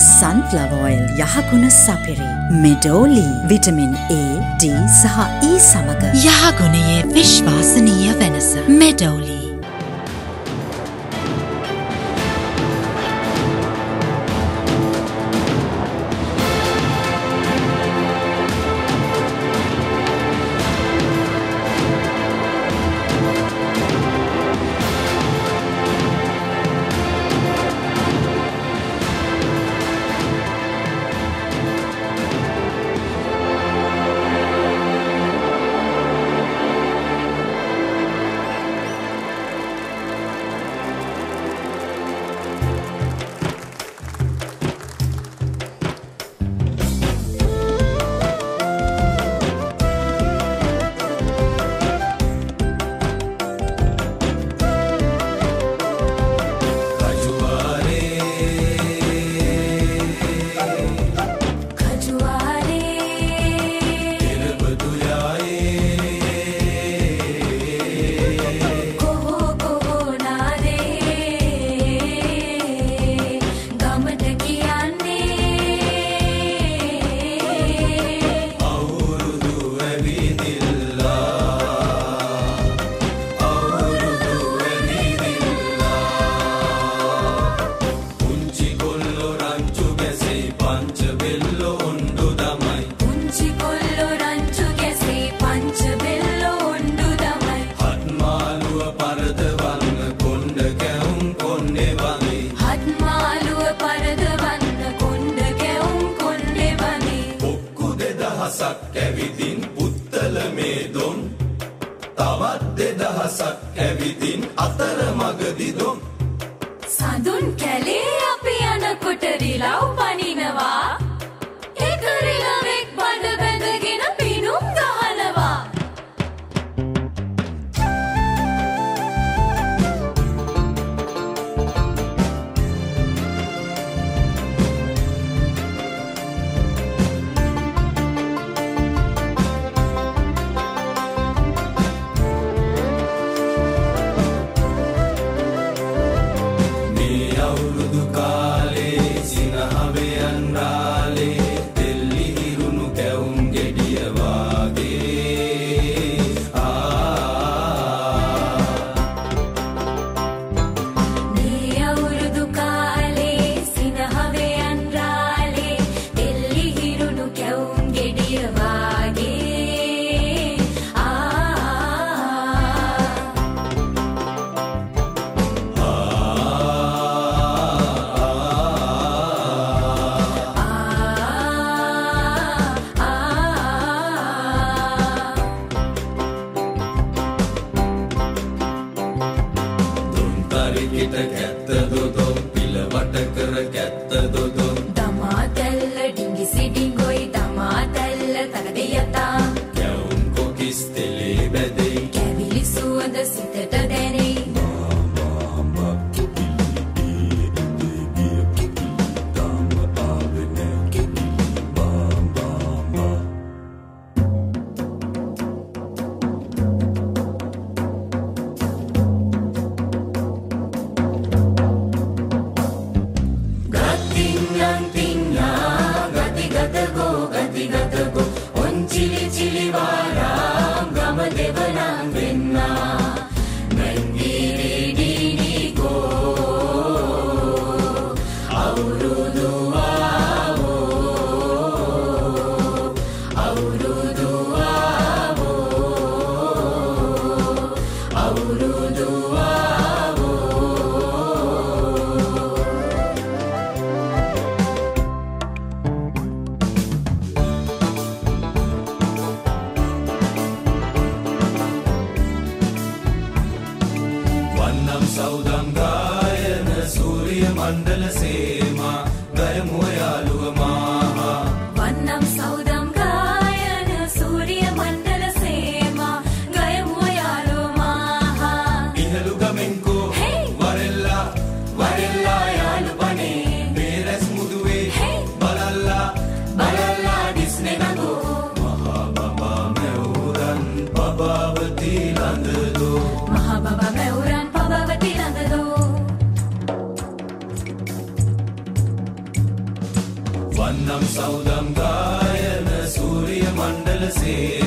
සන්ෆ්ලවෝයිල් යහගුණ සපිරි. මෙඩෝලි vitamin A, D සහ E සමඟ යහගුණයේ විශ්වාසනීය වෙනස මෙඩෝලි. සෞදංගායන සූරිය මණ්ඩල සේ සේමා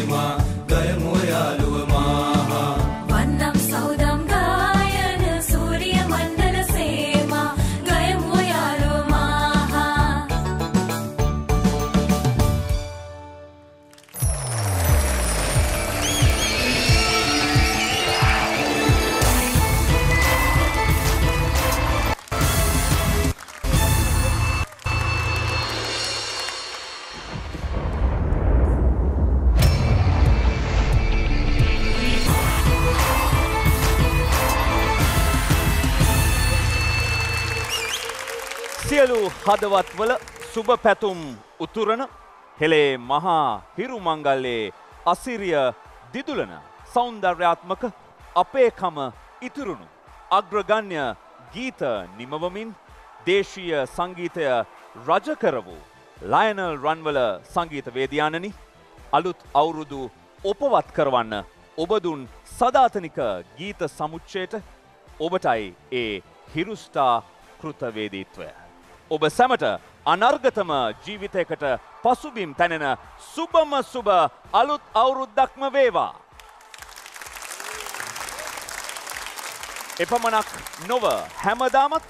හදවත්වල සුබ පැතුම් උතුරන හෙළේ මහා හිරු මංගල්ලේ අසිරිය දිදුලන සෞන්දර්යාත්මක අපේකම ඉතුරුණු අග්‍රගණ්‍ය ගීත නිමවමින් දේශීය සංගීතය රජකර වූ ලයනල් රන්වල සංගීත වේදියානනි අලුත් අවුරුදු ඔපවත් කරවන්න ඔබදුන් සදාතනික ගීත සමුච්චයට ඔබටයි ඒ හිරුස්ටා කෘතවේදීත්වය. ඔබ සැමට අනර්ගතම ජීවිතයකට පසුබිම් තැනෙන සුබම සුබ අලුත් අවුරුද්දක්ම වේවා. එපමණක් නොව හැමදාමත්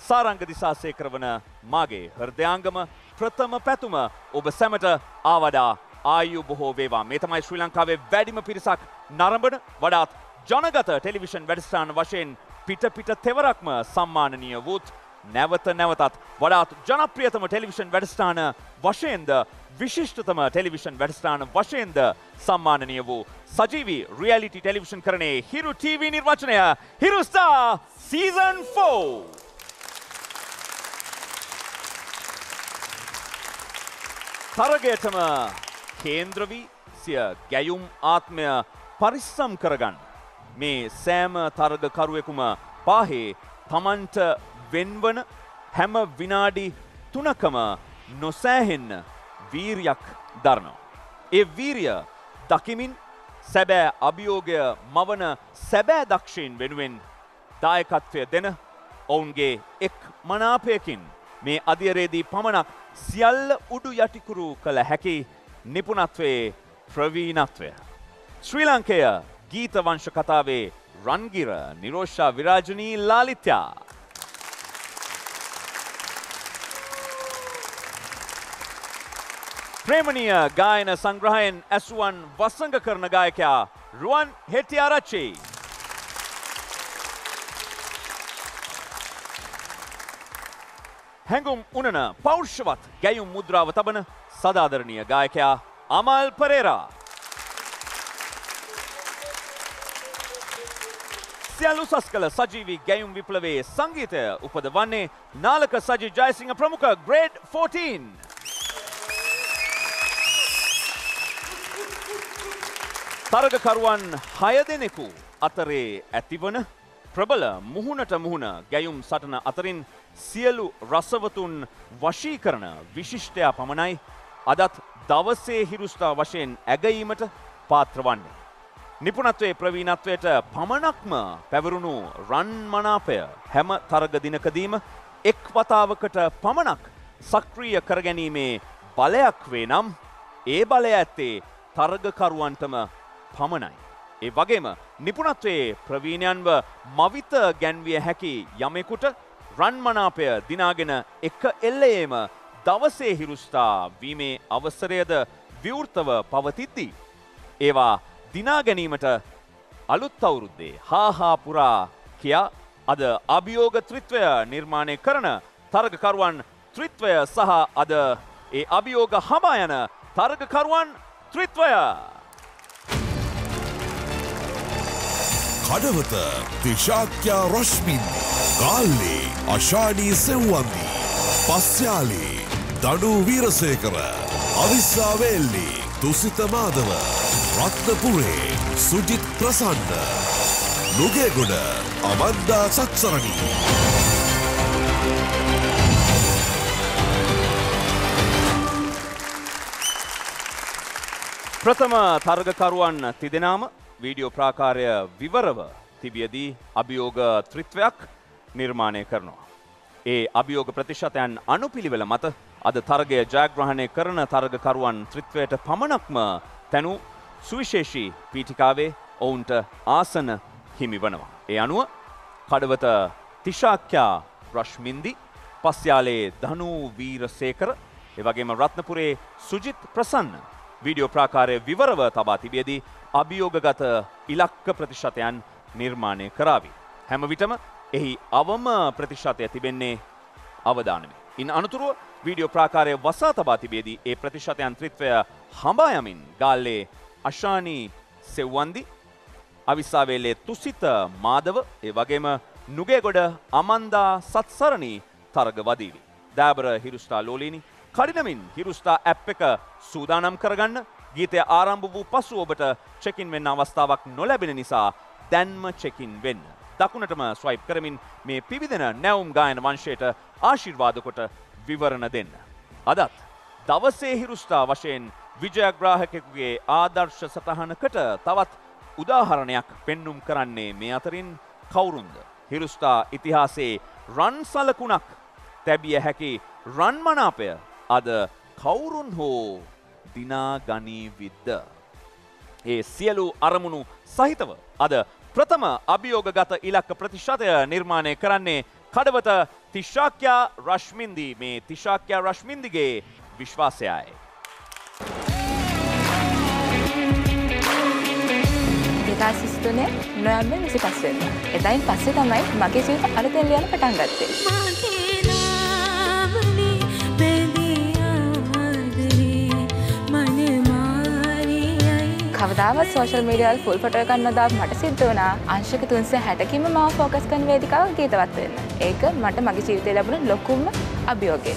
සාරංග දිසාසේ කරවන මාගේ හෘදයාංගම ප්‍රථම පැතුම ඔබ සැමට ආවඩා ආයු බොහෝ වේවා මේ තමයි ශ්‍රී ලංකාවේ වැඩිම පිරිසක් නරඹන වඩාත් ජනගත ටෙලිවිෂන් වැඩස්ථාන වශයෙන් පිට පිට තෙවරක්ම සම්මානනීය වූත් නැවත නැවතත් වඩාත් ජනප්‍රියතම ටෙලිවිෂන් වැඩස්ථාන වශයෙන්ද විශිෂ්ටතම ටෙලිවිෂන් වැඩස්ථාන වශයෙන්ද සම්මානනීය වූ සජීවී රියලිටි ටෙලිවිෂන් කරනේ හිරු TV නිර්වචනය හිරුස්ථා සීසන් 4 තරගයටම කේන්ද්‍රවී සිය ගැයුම් ආත්මය පරිස්සම් කරගන්න. මේ සෑම තරගකරුවෙකුම පාහේ තමන්ට වෙන්වන හැම විනාඩි තුනකම නොසෑහෙන්න වීරයක් දරනවා. ඒ වීරිය දකිමින් සැබෑ අභියෝගය මවන සැබෑ දක්ෂයෙන් වෙනුවෙන් දායකත්වය දෙන ඔවුන්ගේ එක් මනාපයකින් මේ අධියරේදී පමණක් සියල්ල උඩු යටිකුරු කළ හැකි නිපුනත්වයේ ප්‍රවීණත්වය. ශ්‍රී ලංකය ගීතවංශ කතාවේ රන්ගිර නිරෝෂා විරාජනී ලාලිත්‍යා. ප්‍රේමණීය ගායන සංග්‍රහයෙන් ඇසුවන් වසඟ කරන ගායකයා රුවන් හෙටියාරච්චි. හැඟුම් උනන පෞෂ්‍යවත් ගැයුම් මුද්‍රාව තබන සදාදරණීය ගායකයා අමල් පරේරා. සියල් උසස් කළ සජීවී ගැයුම් විප්ලවේ සංගීතය උපදවන්නේ නාලක සජි ජයසිංහ ප්‍රමුඛ ග්‍රේඩ් 14. තරගකරුවන් හය දෙනෙකු අතරේ ඇතිවන ප්‍රබල මුහුණට මුහුණ ගැයුම් සටන අතරින් සියලු රසවතුන් වශී කරන විශිෂ්ටයා පමණයි අදත් දවසේ හිරුස්ථා වශයෙන් ඇගීමට පාත්‍රවන්නේ. නිපුණත්වයේ ප්‍රවීණත්වයට පමණක්ම පැවරුණු රන් මනාපය හැම තරග දිනකදීම එක් වතාවකට පමණක් සක්‍රීය කරගැනීමේ බලයක් වේ නම් ඒ බලය ඇත්තේ තරගකරුවන්ටම පමණයි. ඒ වගේම නිපුණත්වයේ ප්‍රවීණයන්ව මවිත ගැන්විය හැකි යමෙකුට රන්මනාපය දිනාගෙන එක එල්ලයේම දවසේ හිරුස්ථා වීමේ අවසරයද විවෘතව පවතිද්දී. ඒවා දිනා ගැනීමට අලුත් අවුරුද්දේ හාහා පුරා කියා අද අභියෝග ත්‍රිත්වය නිර්මාණය කරන තරගකරුවන් ත්‍රිත්වය සහ අද ඒ අභියෝග හමා යන තරගකරුවන් ත්‍රිත්වය. කඩවත විශාක්‍යා රොශ්මින් ගාල්ලේ අශානී සෙව්වන්දි පස්්‍යාලේ දඩු වීරසේකර අවිස්සාවේල්ලි තුසිත මාදව රත්නපුරේ සුජිත් ප්‍රසන්න නුගේගොඩ අමන්දා සත්සරණී. ප්‍රථම තරගකරුවන් තිදෙනාම වීඩියෝ ප්‍රාකාරය විවරව තිබියදී අභියෝග ත්‍රිත්වයක් නිර්මාණය කරනවා. ඒ අභියෝග ප්‍රතිශතයන් අනුපිළිවෙල මත අද තරගය ජයග්‍රහණය කරන තරගකරුවන් ත්‍රිත්වයට පමණක්ම තැනූ සුවිශේෂී පීටිකාවේ ඔවුන්ට ආසන හිමි වනවා. ඒ අනුව කඩවත තිශාක්‍යා රශ්මින්දි පස්යාලේ ධනූ වීරසේකර එවගේම රත්නපුරේ සුජිත් ප්‍රසන්න වීඩියෝ ප්‍රාකාරය විවරව තබා තිබියදී අභියෝගගත ඉලක්ක ප්‍රතිශතයන් නිර්මාණය කරාවි. හැම විටම එහි අවම ප්‍රතිශතය තිබෙන්නේ අවධානමේ. ඉන් අනතුරුව වීඩියෝ ප්‍රාකාරය වසා තබා තිබේදී ඒ ප්‍රතිශතයන් ත්‍රිත්වය හඹා යමින් ගාල්ලේ අශානී සෙව්වන්දි අවිස්සාවේලේ තුසිත මාදව ඒ වගේම නුගේගොඩ අමන්දා සත්සරණී තරග වදීවි. දෑබර හිරුස්ටා ලෝලීනි කඩිනමින් හිරුස්ටා ඇප් එක සූදානම් කරගන්න ගීතය ආරම්භ වූ පසු ඔබට චෙකින් වෙන්න අවස්ථාවක් නොලැබෙන නිසා දැන්ම චෙකින් වෙන්න. දකුණටම ස්වයිප් කරමින් මේ පිවිදෙන නැවුම් ගායන වංශයට ආශිර්වාද කොට විවරණ දෙන්න. අදත් දවසේ හිරුස්ටා වශයෙන් විජයග්‍රාහකෙකුගේ ආදර්ශ සටහනකට තවත් උදාහරණයක් පෙන්නුම් කරන්නේ මේ අතරින් කවුරුන්ද. හිරුස්ටා ඉතිහාසේ රන් සලකුණක් තැබිය හැකි රන්මනාපය අද කවුරුන් හෝ දිනා ගනී විද්ද. ඒ සියලු අරමුණු සහිතව අද ප්‍රථම අභියෝගගත ඉලක්ක ප්‍රතිශතය නිර්මාණය කරන්නේ කඩවත තිශාක්‍යයා රශ්මින්දී මේ තිශාක්‍යයා රශ්මින්දිගේ විශ්වාසයයි. දෙදාසිස්තුනේ නොයම්බ විසි පස්වෙන්න. එදයින් පස්සේ තමයි මගේ ජීවිත අලුතෙන් ලියන්න පටන් ගත්තේ. කවදාවත් සෝශල් මීඩියල් ෆුල් ෆොටෝ එකක් නොදා මට සිද්ධ වුණා අංශක 360කින්ම මාව ෆෝකස් කරන වේදිකාවක් ගීතවත් වෙන්න. ඒක මට මගේ ජීවිතේ ලැබුණ ලොකුම අභියෝගය.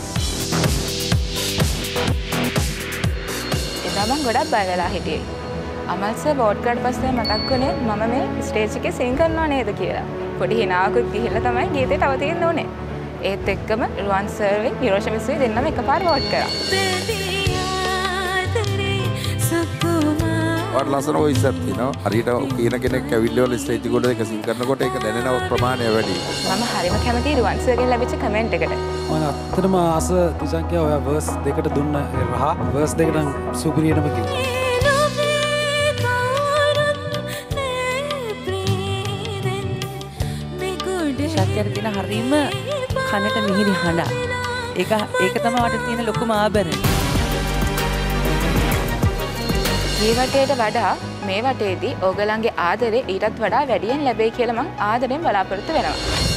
එදා මම ගොඩක් බය වෙලා හිටියේ. අමල් සර් වෝට් කරලා පස්සේ මතක් වුණේ මම මේ ස්ටේජ් එකේ සිං කරනවා නේද කියලා. පොඩි හිනාවකුත් ගිහිල්ලා තමයි ගීතේ තව තියෙන්න ඕනේ. ඒත් එක්කම රුවන් සර්වෙන් නිරෝෂමිස්සේ දෙන්නම එකපාර වෝට් කරා. වට ලස්සන වොයිස් එකක් තියෙනවා. හරියට කියන කෙනෙක් ඇවිල්ලා වල ස්ටේජ් ගොඩ එක සිං කරනකොට ඒක දැනෙන ප්‍රමාණය වැඩි. මම හරිම කැමතියි රුවන් සර්ගෙන් ලැබිච්ච කමෙන්ට් එකට. මම ඇත්තටම ආස තිසංකය ඔය වර්ස් දෙකට දුන්න රහ වර්ස් දෙකට නම් සුපිරියටම කිව්වා. ශක්්‍යයට තින හරීම කනට මිහිරි හඬ. ඒක ඒක තම වට තියෙන ලොකුම ආබැරෙන්. මේ වටේට වඩා මේ වටේදී ඕගලන්ගේ ආදරේ ඊටත් වඩා වැඩියෙන් ලැබෙයි කියලා මං ආදරෙන් බලාපොරොත්තු වෙනවා.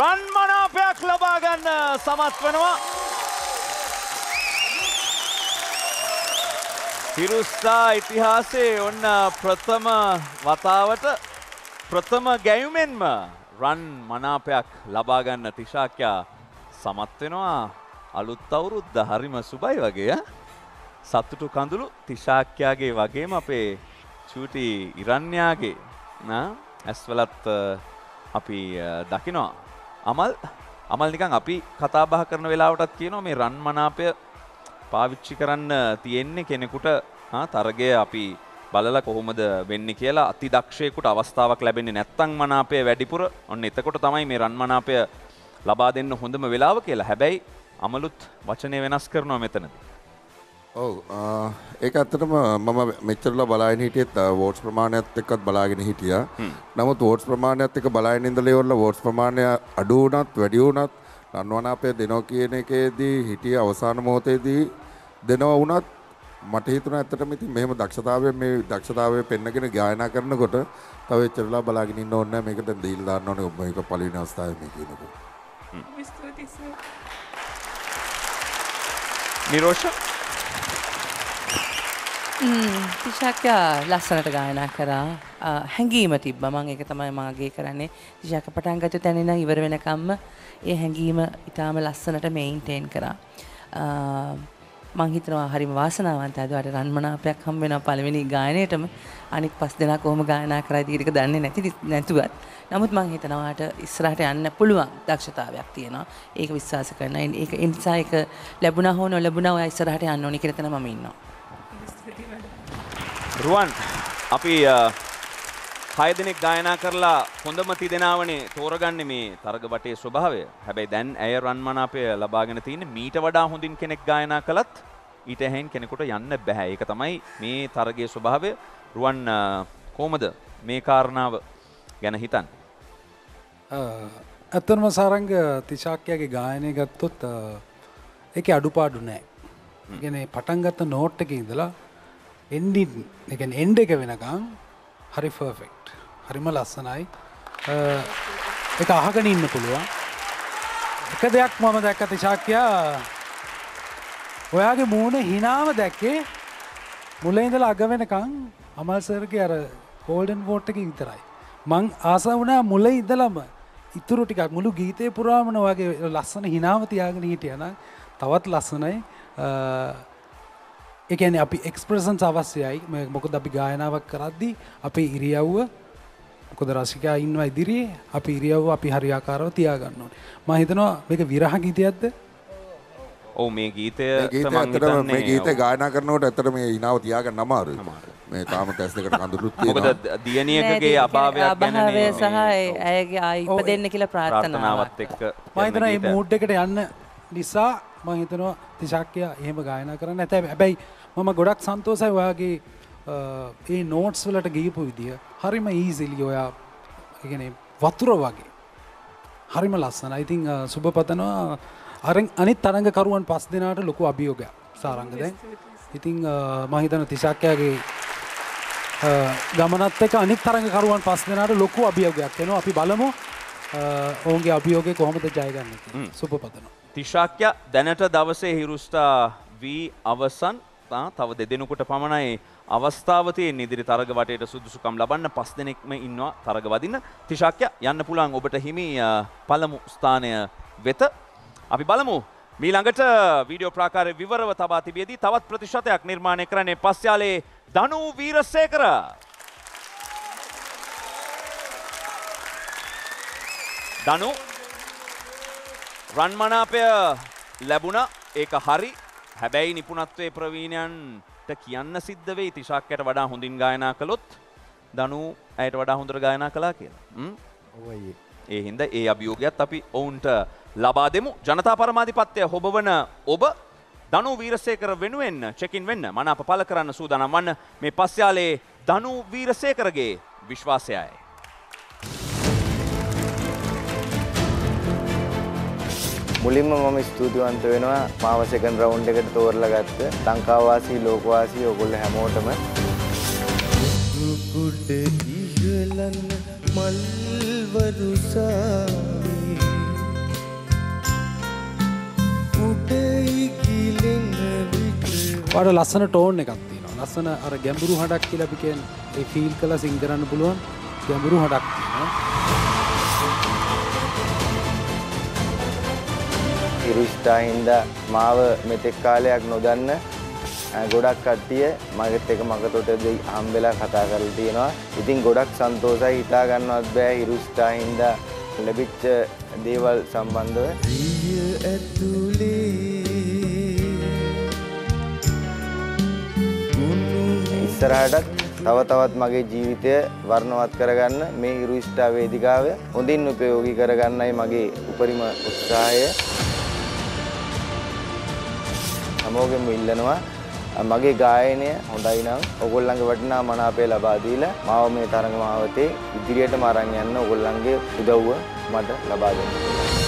රන් මනාපයක් ලබාගන්න සමත් වෙනවා. හිරුස්සා ඉතිහාසේ ඔන්න ප්‍රථම වතාවට ප්‍රථම ගැයුමෙන්ම රන් මනාපයක් ලබාගන්න තිශාක්‍යයා සමත් වෙනවා අලුත් අවුරුද්ද හරිම සුබයි වගේ ඈ. සතුටු කඳුළු තිශාක්‍යයාගේ වගේම අපේ චූටි ඉරන්යාගේ නා ඇස්වලත් අ, අපි අ, දකිනවා. අමල් අමල් නිකන් අපි කතාබහ කරන වෙලාවටත් කියනවා මේ රන් මනාපය පාවිච්චි කරන්න තියෙන්නේ කෙනෙකුට ආ, තරගය අපි බලලා කොහොමද වෙන්නේ කියලා අති දක්ෂයෙකුට අවස්ථාවක් ලැබෙන්නේ නැත්තම් මනාපය වැඩිපුර ඔන්න එතකොට තමයි මේ රන් මනාපය ලබා දෙන්න හොඳම වෙලාව කියලා. හැබැයි අමලුත් වචනය වෙනස් කරනවා මෙතනදී. ඔව් ඒක ඇත්තටම මම මෙච්චරලා බලාගෙන හිටියෙත් වෝට්ස් ප්‍රමාණයත් එක්කත් බලාගෙන හිටියා. නමුත් වෝට්ස් ප්‍රමාණයත් එක්ක බලාගෙන ඉඳලා ඉවරලා වෝට්ස් ප්‍රමාණය අඩු වුණත් වැඩි වුණත් රන්වනාපය දෙනවා කියන එකේදී හිටිය අවසාන මොහොතේදී දෙනවා වුණත් මට හිතුණා ඇත්තටම ඉතින් මෙහෙම දක්ෂතාවයෙන් මේ දක්ෂතාවය පෙන්නගෙන ගායනා කරනකොට තව එච්චරලා බලාගෙන ඉන්න ඕනේ නැහැ. මේක දැන් දීලා දාන්න ඕනේ. මේක පළවෙනි අවස්ථාවේ මේ කියනකොට. නිරෝෂ තිශාක්‍ය ලස්සනට ගායනා කරා. අ, හැඟීම තිබ්බ. මං ඒක තමයි මාගේ කරන්නේ. තිශාක පටන් ගත තැනින ඉවර වෙනකම්ම ඒ හැඟීම ඉතාම ලස්සනට මෙයින්ටේන් කරා. අ, මං හිතනවා හරිම වාසනාවන්ත අද අට රන්මනාපයක් හම් වෙන පළවෙනි ගායනයටම. අනික් පස් දෙනා කොහොම ගායනා කරයි දීර්ක දන්නේ නැති නැතුවත්. නමුත් මං හිතනවාට ඉස්සරහට යන්න පුළුවන් දක්ෂතාවයක් තියෙනවා. ඒක විශ්වාස කරන ඒක ඒ නිසා ඒක ලැබුණා හෝ නොලැබුණා ඔය ඉස්සරහට යන්න ඕනි කියලා තමයි මම ඉන්නවා. රුවන් අපි හය දෙනෙක් ගායනා කරලා හොඳම තිදෙනාවනේ තෝරගන්න මේ තරග වටේ ස්වභාවය. හැබැයි දැන් ඇය රන්මනාපය ලබාගෙන තියන්න මීට වඩා හොඳින් කෙනෙක් ගායනා කළත් ඊට හැන් කෙනෙකුට යන්න බැහැ. ඒක තමයි මේ තරගේ ස්වභාවය. රුවන් කොහොමද මේ කාරණාව ගැන හිතන් ඇත්තනම සාරංග තිශාක්‍යයාගේ ගායනය ගත්තොත් එක අඩුපාඩු නෑ ගෙන පටන්ගත්ත නෝට් එක ඉඳලා එන්ඩින් එක එන්ඩ එක වෙනකං හරි ෆර්ෆෙක්ට් හරිම ලස්සනයි. එක අහගෙන ඉන්න පුළුවන්. එක දෙයක් මම දැක්ක තිශාක්‍යයා ඔයාගේ මූුණ හිනාව දැක්කේ මුලඉඳල අග වෙනකං අමල්සර්ගේ අර කෝල්ඩන් වෝට් එක විතරයි. මං ආස වුණා මුල ඉදලම ඉතුරු ටිකක් මුළු ගීතය පුරාමණ වගේ ලස්සන හිනාව තියාගෙන හිටියන තවත් ලස්සනයි. එකන අපි එක්ස්ප්‍රසන්ස් අවශ්‍යයි. මේ මොකද අපි ගායනාවක් කරද්දි අපේ ඉරියව්ව මොකද රසිකා ඉන්නවා ඉදිරියේ අපි ඉරියව්ව අපි හරියාකාරව තියාගන්න ඕනේ. මහිතනවා මේක විරහ ගීතයක්ද? ඔවු මේ ගීතය මේ ගීත ගායනා කරනකොට ඇත්තට මේ ඉනාව තියාගන්න අමාරුයි. මේ තාම තැස් දෙකට කඳුළුත් මොකද. දියණියකගේ අභාවයක් අභාවය සහ ඇයගේ ආයි ඉපදෙන්න කියලා ප්‍රාර්ථනාවක් ප්‍රාර්ථනාවත් එක්ක මහිතන ගීතයක්. මූඩ් එකට යන්න නිසා මහිතනවා තිශක්කය එහෙම ගායනා කරන්න. ඇත හැබැයි මම ගොඩක් සන්තෝසයි ඔයාගේ ඒ නෝට්ස් වලට ගීපු විදිිය. හරිම ඊසිලි ඔයා ඉගෙන වතුර වගේ. හරිම ලස්සන. ඉතිං සුභ පතනවා අරෙන් අනිත් තරඟකරුවන් පස් දෙනාට ලොකු අභියෝගයක් සාරංග දැන්. ඉතිං මහිතන තිශක්කයාගේ ගමනත් එක අනිත් තරඟකරුවන් පස් දෙනාට ලොකු අභියෝගයක් වෙනවා. අපි බලමු ඔවුන්ගේ අභියෝගය කොහොමද ජයගන්න සුප පතනවා තිශාක්‍ය දැනට දවසේ හිරුස්ථා වී අවසන් තා තව දෙදෙනෙකුට පමණයි අවස්ථාවතියෙන් ඉදිරි තරග වටයට සුදුසුකම් ලබන්න. පස් දෙනෙක්ම ඉන්නවා තරග වදින්න. තිශාක්‍ය යන්න පුළන් ඔබට හිමි අ, පළමු ස්ථානය වෙත. අපි බලමු. මීළඟට වීඩියෝ ප්‍රාකාරය විවරව තබා තිබියදී තවත් ප්‍රතිශතයක් නිර්මාණය කරන්නේ පස්යාලේ දනු වීරසේකර. දනු රන්මනාපය ලැබුණ. ඒක හරි. හැබැයි නිපුණත්වය ප්‍රවීණයන්ට කියන්න සිද්ධ වේ තිශාක්කට වඩා හොඳින් ගායනා කළොත් දනු ඇයට වඩා හොඳර ගායනා කලා කියලා? ඒ හින්ද ඒ අභියෝගයක්ත් අපි ඔවුන්ට ලබා දෙමු. ජනතා පරමාධිපත්වය හොබවන ඔබ දනු වීරසේකර වෙනුවෙන් චෙකින් වෙන්න මන අප පල කරන්න සූදානම් වන්න. මේ පස්්යාලේ දනු වීරසේකරගේ විශ්වාසයයි. මුලින්ම මම ස්තුතිවන්ත වෙනවා මාව සෙකන්ඩ් රවුන්ඩ් එකට තෝරලා ගත්ත ලංකාවාසී ලෝකවාසී ඔයගොල්ලෝ හැමෝටම. උඩ ඉහළන්න මල්වරුසාවේ උඩයිගිලෙන්න විට වාට ලස්සන ටෝන් එකක් තියෙනවා. ලස්සන අර ගැඹුරු හඩක් කියලා අපි කියන්නේ. ඒ ෆීල් කළා සිං කරන්න පුළුවන් ගැඹුරු හඩක් තියෙනවා ඉරුස්ටා හින්දා මාව මෙතෙක් කාලයක් නොදන්න ගොඩක් කට්ටිය මගෙත් එක මකතොටදී හම්බෙලා කතා කරලා තියෙනවා. ඉතින් ගොඩක් සන්තෝෂයි හිතා ගන්නවත් බෑ ඉරුස්ටා හින්දා ලැබිච්ච දේවල් සම්බන්ධව. රිය ඇතුලේ ඉස්සරහටත් තව තවත් මගේ ජීවිතය වර්ණවත් කරගන්න මේ හිරුස්ටා වේදිකාව හොඳින් උපයෝගී කරගන්නයි මගේ උපරිම උත්සාහය. හැමෝගෙම ඉල්ලනවා මගේ ගායනය හොඳයි නම් ඔගොල්ලන්ගේ වටිනා මනාපය ලබා දීලා මාව මේ තරඟ මාවතේ ඉදිරියටම අරන් යන්න ඔගොල්ලන්ගේ උදව්ව මට ලබා දෙන්න.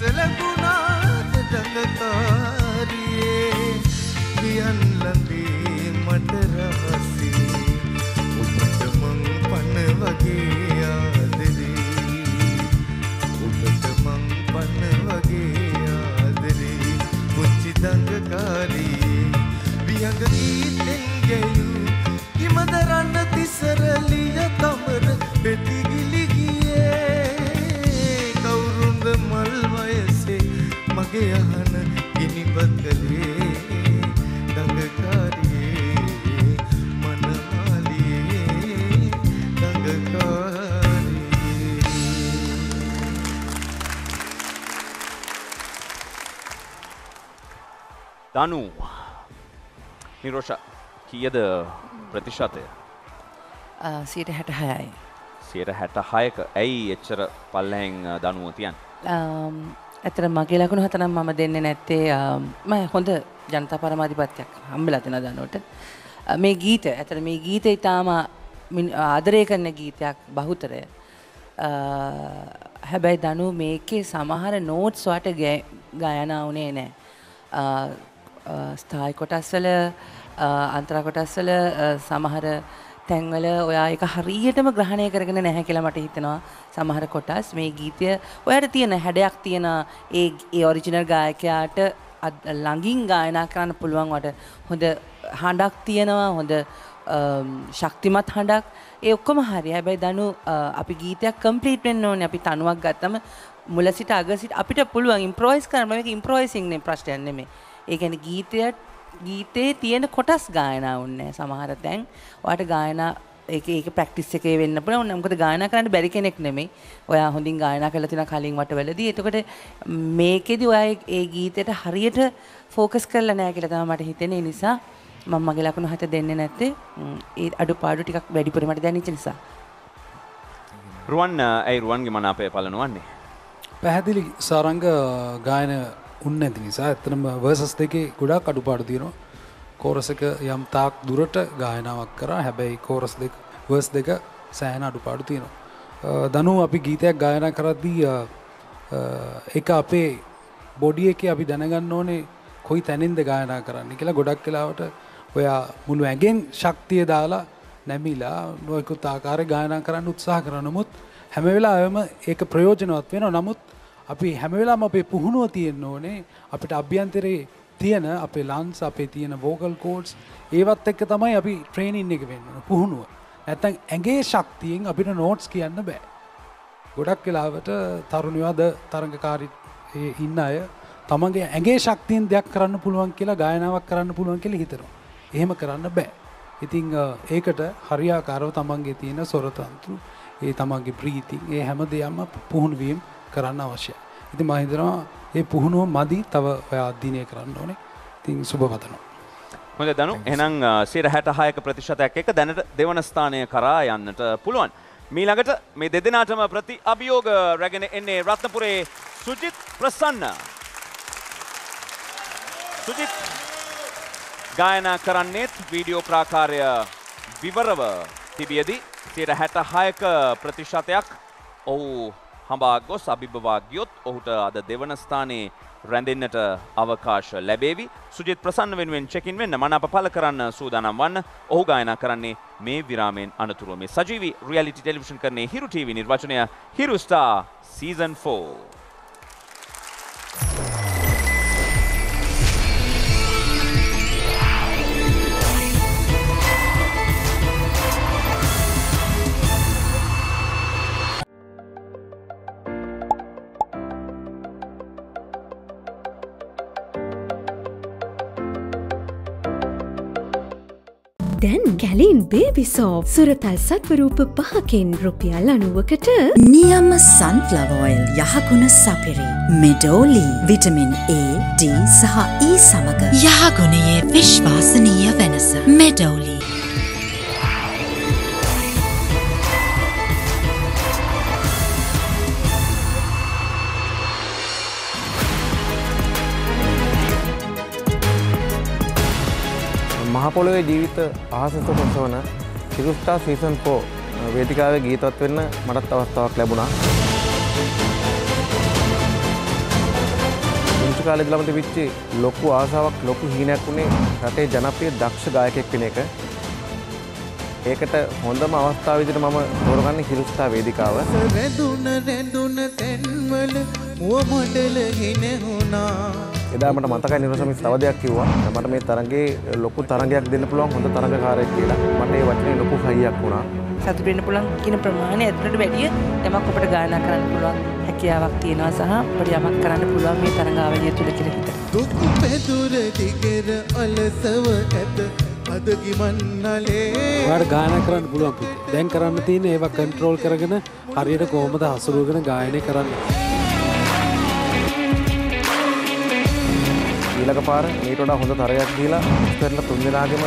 සෙනෙහස ලැබුණාද දඟකාරියේ කියන් ලඳේ මට රහසේ ඔබට මං පන වගේ ආදරේ ඔබට මං පන වගේ ආදරේ පුංචි දඟකාරී විහඟ ගීතෙන් ගැයූ කිමදරන්න තිසරලිය තමර මගේ අහන ගිනි බතලේ දඟකාරියේ මනහාලියේ දඟකාරියේ දනු නිරෝෂ කියද ප්‍රතිශතය? සීට හැට හයයි සයට හැට හයක ඇයි එච්චර පල්ලහැන් දනුව තියන් ඇතර මගේ ලකුණු හතනම් මම දෙන්න නැත්තේ ම හොඳ ජනතා පරමාධිපත්යක් හම්බලතින දනුවට. මේ ගීත ඇතර මේ ගීත ඉතාම ආදරය කරන ගීතයක් බහුතරය. හැබැයි දනු මේකේ සමහර නෝට්ස් වට ගායනා වනේ නෑ. ස්ථායි කොටස්වල අන්තරා කොටස්වල සමහර තැන්වල ඔයා එක හරියටම ග්‍රහණය කරගෙන නැහැ කියලා මට හිතෙනවා සමහර කොටස්. මේ ගීතය ඔයාට තියෙන හැඩයක් තියෙන ඒ ඒ ඔරිජිනල් ගායකයාට ළඟින් ගායනා කරන්න පුළුවන් වට හොඳ හඬක් තියෙනවා හොඳ ශක්තිමත් හඬක්. ඒ ඔක්කොම හරි හැබැයි දනු අපි ගීතයක් කම්ප්ලීට් වෙන්න ඕනේ. අපි තනුවක් ගත්තම මුල සිට අග සිට අපිට පුළුවන් ඉම්ප්‍රොයිස් කරන්න. මේක ඉම්ප්‍රොයිසිං නේ ප්‍රශ්නයක් නෙමෙයි. ඒ කියන්නේ ගීතයට ගීතේ තියෙන කොටස් ගායනා වුන්නේ සමහර තැන්. ඔයාට ගායනා ඒක ඒක ප්‍රැක්ටිස් එකේ වෙන්න පුළුවන්. මොකද ගායනා කරන්න බැරි කෙනෙක් නෙමෙයි. ඔයා හොඳින් ගායනා කරලා තියෙන කලින් වටවලදී. එතකොට මේකෙදි ඔයා ඒ ගීතයට හරියට ફોකස් කරලා නැහැ කියලා තමයි මට හිතෙන්නේ. නිසා මම මගේ ලකුණු හත දෙන්නේ නැත්තේ. ඒ අඩුපාඩු ටිකක් වැඩිපුර මට දැනෙච්ච නිසා. රුවන් ඇයි රුවන්ගේ මනාපය පලනවන්නේ? පැහැදිලි සාරංග ගායන උන්න ඇති නිසා ඇත්තනම වර්සස් දෙකේ ගොඩාක් අඩුපාඩු තියෙනවා. කෝරස එක යම් තාක් දුරට ගායනාවක් කරා හැබැයි කෝරස් දෙක වර්ස් දෙක සෑහන අඩුපාඩු තියෙනවා. දනු අපි ගීතයක් ගායනා කරද්දී එක අපේ බොඩිය එක අපි දැනගන්න ඕනේ කොයි තැනින්ද ගායනා කරන්න කියලා ගොඩක් කලාවට ඔයා මුළු ඇගෙන් ශක්තිය දාලා නැමිලා නොයකුත් ආකාරය ගායනා කරන්න උත්සාහ කරනමුත් හැම වෙලා අයම ඒක ප්‍රයෝජනවත් වෙන නමුත් අපි හැමවෙලාම අපේ පුහුණුව තියෙන්න ඕනේ. අපිට අභ්‍යන්තරයේ තියෙන අපේ ලන්ස් අපේ තියෙන වෝකල් කෝඩ්ස් ඒවත් එක්ක තමයි අපි ට්‍රේනින් එක වෙන්න පුහුණුව. ඇත්තන් ඇගේ ශක්තියෙන් අපිට නෝට්ස් කියන්න බෑ. ගොඩක් වෙලාවට තරුණවාද තරඟකාරි ඉන්න අය තමගේ ඇගේ ශක්තියෙන් දෙයක් කරන්න පුළුවන් කියලා ගායනාවක් කරන්න පුළුවන් කියල හිතනවා. එහෙම කරන්න බෑ. ඉතිං ඒකට හරියාකාරව තමන්ගේ තියෙන සොරතන්තු ඒ තමන්ගේ ප්‍රීතින් ඒ හැම දෙයක්ම පුහුණුවීම් කරන්න අවශ්‍යයි. ඉති මහිතනවා ඒ පුහුණුව මදි තව ඔය අධ්‍යනය කරන්න ඕනේ තින් සුභ පතනවා. හොඳ දනු එනම් සිර හැට හයක ප්‍රතිශතයක් එක දැනට දෙවන ස්ථානය කරා යන්නට පුළුවන්. මීළඟට මේ දෙදෙනාටම ප්‍රති අභියෝග රැගෙන එන්නේ රත්නපුරේ සුජිත් ප්‍රසන්න. සුජිත් ගායනා කරන්නේත් වීඩියෝ ප්‍රාකාරය විවරව තිබියදී සියට හැට හයක ප්‍රතිශතයක් ඔහු හඹා ගොස් අභිභවා ගියොත් ඔහුට අද දෙවන ස්ථානයේ රැඳෙන්නට අවකාශ ලැබේවි. සුජිත් ප්‍රසන්න වෙනුවෙන් චෙකින් වෙන්න මනාප පළ කරන්න සූදානම් වන්න. ඔහු ගායනා කරන්නේ මේ විරාමයෙන් අනතුරුව මේ සජීවී රියැලිටි ටෙලිවිෂන් කරන්නේ හිරු ටීවී නිර්වචනය හිරු ස්ටාර් සීසන් 4. දැන් ගැලින් බේබිසෝ සුරතල් සත්වරූප පහකින් රුපියල් අනුවකට නියම සන්ෆ්ලවෝයිල් යහගුණ සපිරි. මෙඩෝලි විටමින් A D සහ E සමඟ යහගුණයේ විශ්වාසනීය වෙනස. මෙඩෝලි මහපොළොවේ ජීවිත අහසත කොසවන සිරුස්ටා සීසන් පෝ වේදිකාවේ ගීතත් වෙන්න මටත් අවස්ථාවක් ලැබුණා. පුංචි කාලේ ඉඳලම තිබිච්ච ලොකු ආසාවක් ලොකු හීනයක් උනේ රටේ ජනප්‍රිය දක්ෂ ගායකයෙක් වෙන එක. ඒකට හොඳම අවස්ථාව විදිහට මම තෝරගන්නේ හිරුස්ටා වේදිකාව. රැඳුන රැඳුන තැන්වල මුව මඩල හිනහුණා එදා මට මතකයි නිරසමිස් තව දෙයක් කිව්වා. මට මේ තරඟේ ලොකු තරඟයක් දෙන්න පුළුවන් හොඳ තරඟකාරයෙක් කියලා. මට ඒ වචනේ ලොකු හයියක් වුණා. සතුට වෙන්න පුළුවන් කියන ප්‍රමාණය ඇතුළට වැඩිය යමක් ඔබට ගායනා කරන්න පුළුවන් හැකියාවක් තියෙනවා සහ ඔබට යමක් කරන්න පුළුවන් මේ තරඟාවලිය තුළ කියලා හිතනවා. දුක් පැදුර දිගර අලසව ඇත අදගිමන්නලේ වාට ගාන කරන්න පුළුවන් දැන් කරන්න තියෙන ඒවා කන්ට්‍රෝල් කරගෙන හරියට කෝමද හසුරුවගෙන ගායනය කරන්න ඊළඟ පාර මීට වඩා හොඳ තරගයක් දීලා ඉස්සරලා තුන් දෙනාගේම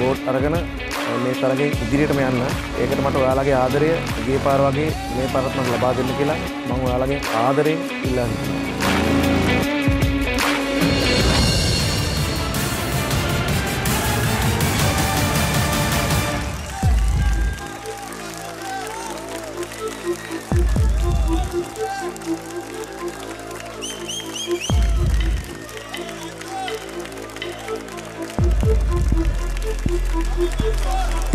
වෝට් අරගෙන මේ තරගේ ඉදිරියටම යන්න. ඒකට මට ඔයාලගේ ආදරය ගිය පාර වගේ මේ පාරත් මම ලබා දෙන්න කියලා මම ඔයාලගේ ආදරයෙන් ඉල්ලා සොටින්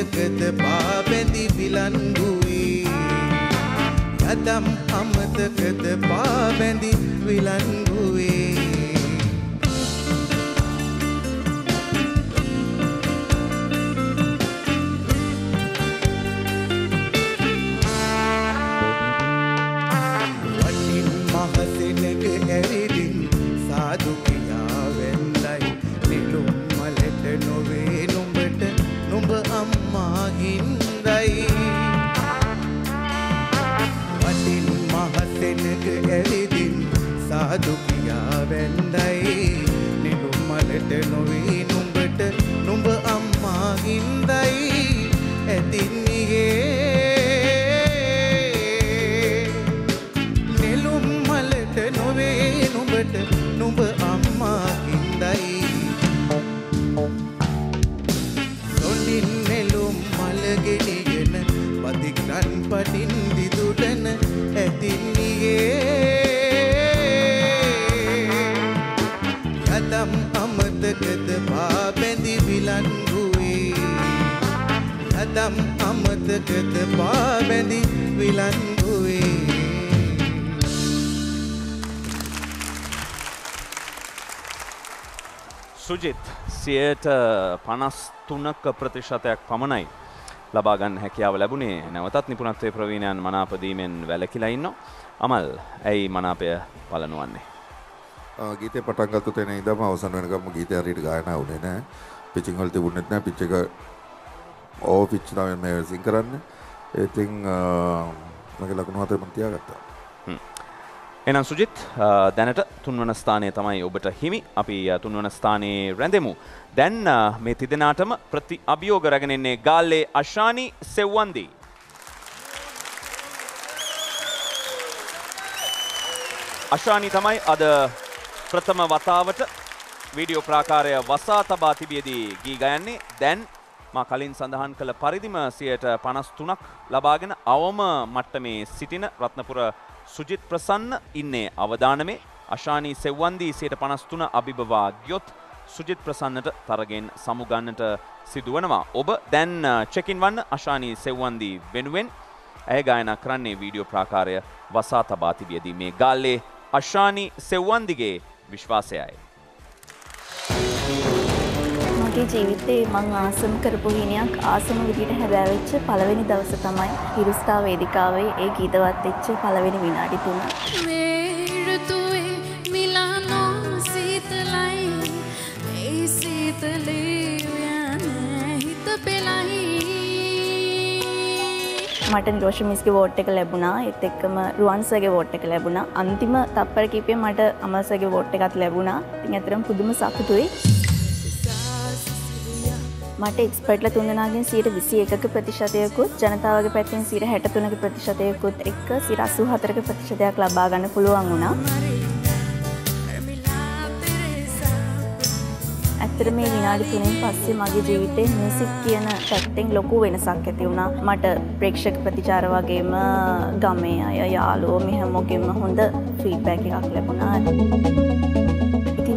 අමතකද පාබැඳි විලන්ගුවේ යදම් අමතකද පාබැඳි විලන්ගුවේ? සාදු කියා අමතකද පාබැඳි විලන්ගුවේ. සුජිත් සියයට පනස් තුනක ප්‍රතිශතයක් පමණයි ලබාගන්න හැකියාව ලැබුණේ. නැවතත් නිපුණත්වය ප්‍රවීණයන් මනාපදීමෙන් වැලකිලා ඉන්න අමල් ඇයි මනාපය පලනුවන්නේ? ගීතය පටන්ගත්තු තෙන ඉදම අවසන් වෙනකම ගීතය හරිට ගායනා වුණේ නෑ. පිචිංහල් තිබුණෙත් නෑ පිච්චක ඕ පිච්චතාවෙන් මේ සිං කරන්න. ඒතින් මගේ ලකුණු හතර මතියා ගත්තා එනම් සුජිත් දැනට තුන්වන ස්ථානය තමයි ඔබට හිමි. අපි තුන්වන ස්ථානයේ රැඳෙමු. දැන් මේ තිදෙනාටම ප්‍රති අභියෝග රැගෙනෙන්නේ ගාල්ලේ අශානි සෙව්වන්දී. අශානි තමයි අද ප්‍රථම වතාවට වීඩියෝ ප්‍රාකාරය වසා තබා තිබියදී ගී ගයන්නේ. දැන් මා කලින් සඳහන් කළ පරිදිම සියයට පනස් තුනක් ලබාගෙන අවම මට්ටමේ සිටින රත්නපුර සුජිත් ප්‍රසන්න ඉන්නේ අවධානමේ අශානී සෙව්වන්දී සියට පනස්තුන අභිබවා ගියොත් සුජිත් ප්‍රසන්නට තරගෙන් සමුගන්නට සිදුවනවා. ඔබ දැන් චෙකින් වන්න අශානී සෙව්වන්දී වෙනුවෙන් ඇය ගායනා කරන්නේ වීඩියෝ ප්‍රාකාරය වසා තබා තිබියදී මේ ගාල්ලේ අශානි සෙව්වන්දිගේ විශ්වාසයයි. මගේ ජීවිතේ මං ආසම කරපු හිනයක් ආසම විදිහට හැබෑවෙච්ච පළවෙනි දවස තමයි හිරුස්ටා වේදිකාවේ ඒ ගීතවත් වෙච්ච පළවෙනි විනාඩි තුන. මට නිරෝෂ මිස්ගේ වෝට් එක ලැබුණා. ඒත් එක්කම රුවන්සගේ වෝට් එක ලැබුණා. අන්තිම තප්පර කිපේ මට අමල්සගේ වෝට් එකත් ලැබුණා. ඉතින් ඇතරම් පුදුම සතුටුයි මට එක්ස්පර්ට්ල තුන්දනාගෙන් සීට විසි එකක ප්‍රතිශතයකුත් ජනතාවගේ පැත්තිෙන් සිර හැට තුනක ප්‍රතිශතයකුත් එක්ක සිරස්සූ හතරක ප්‍රතිශතයක් ලබා ගන්න පුළුවන් වුණා. ඇත්තර මේ විනාඩි තුනෙන් පස්සේ මගේ ජීවිතේ මියසික් කියන පැත්තෙන් ලොකු වෙනසක් ඇති වුණා. මට ප්‍රේක්ෂක ප්‍රතිචාර වගේම ගමේ අය යාලුවෝ මෙහැමෝගෙම හොඳ ෆීඩ්බැක් එකක් ලැබුණා. ඉතින්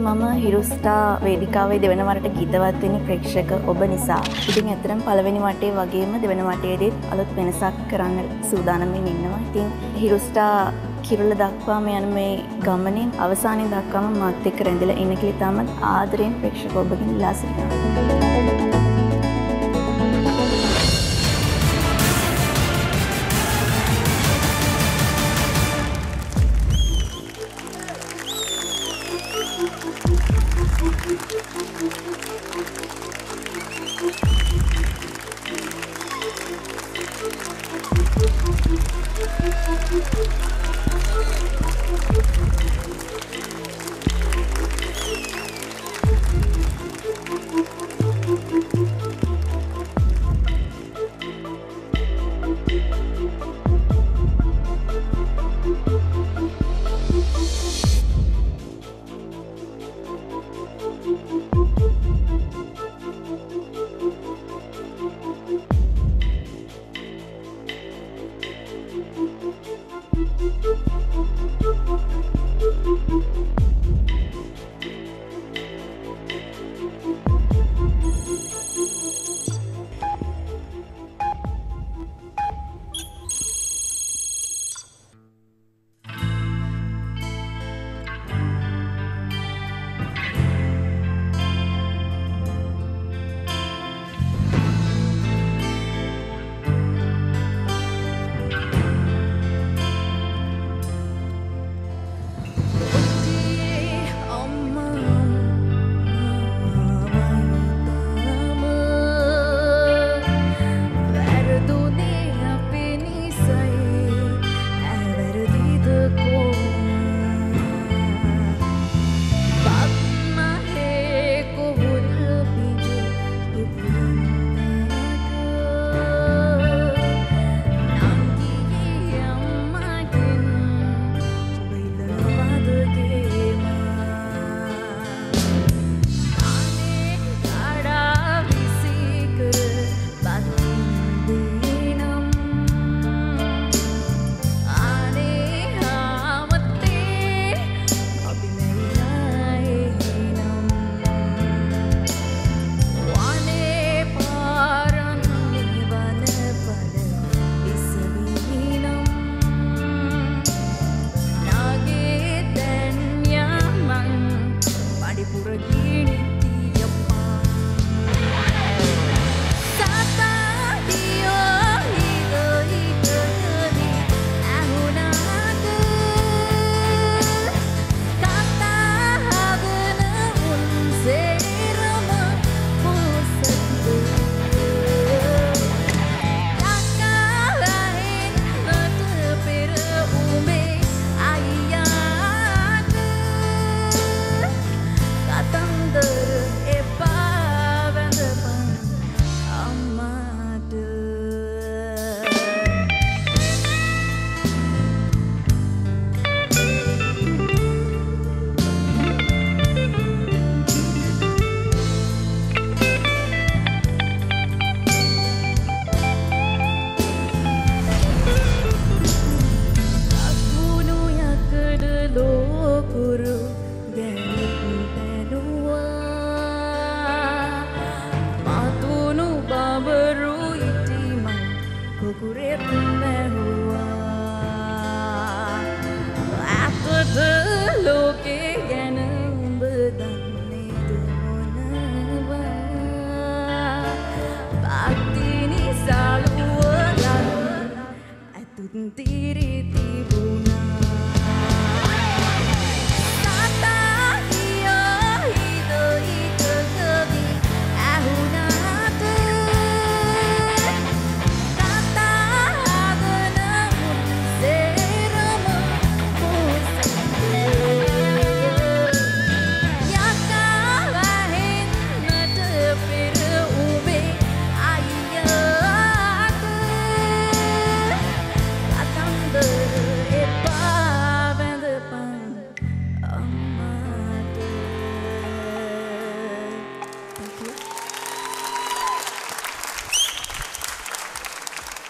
මම හිරුස්ටා වේදිකාවේ දෙවනවරට ගීතවත්වෙනි ප්‍රේක්ෂක ඔබ නිසා ඉතින් ඇතරම් පළවෙනි වටේ වගේම දෙවන වටේදෙත් අලුත් වෙනසක් කරන්න සූදානමින් ඉන්නවා ඉතින් හිරුස්ටා කිරුල දක්වාම යන මේ ගමනින් අවසානය දක්වාම මාත් එක්ක රැඳිලා ඉන්න කියලා තාමත් ආදරෙන් ප්‍රේක්ෂක ඔබගෙන් ඉල්ලා සිටිනවා.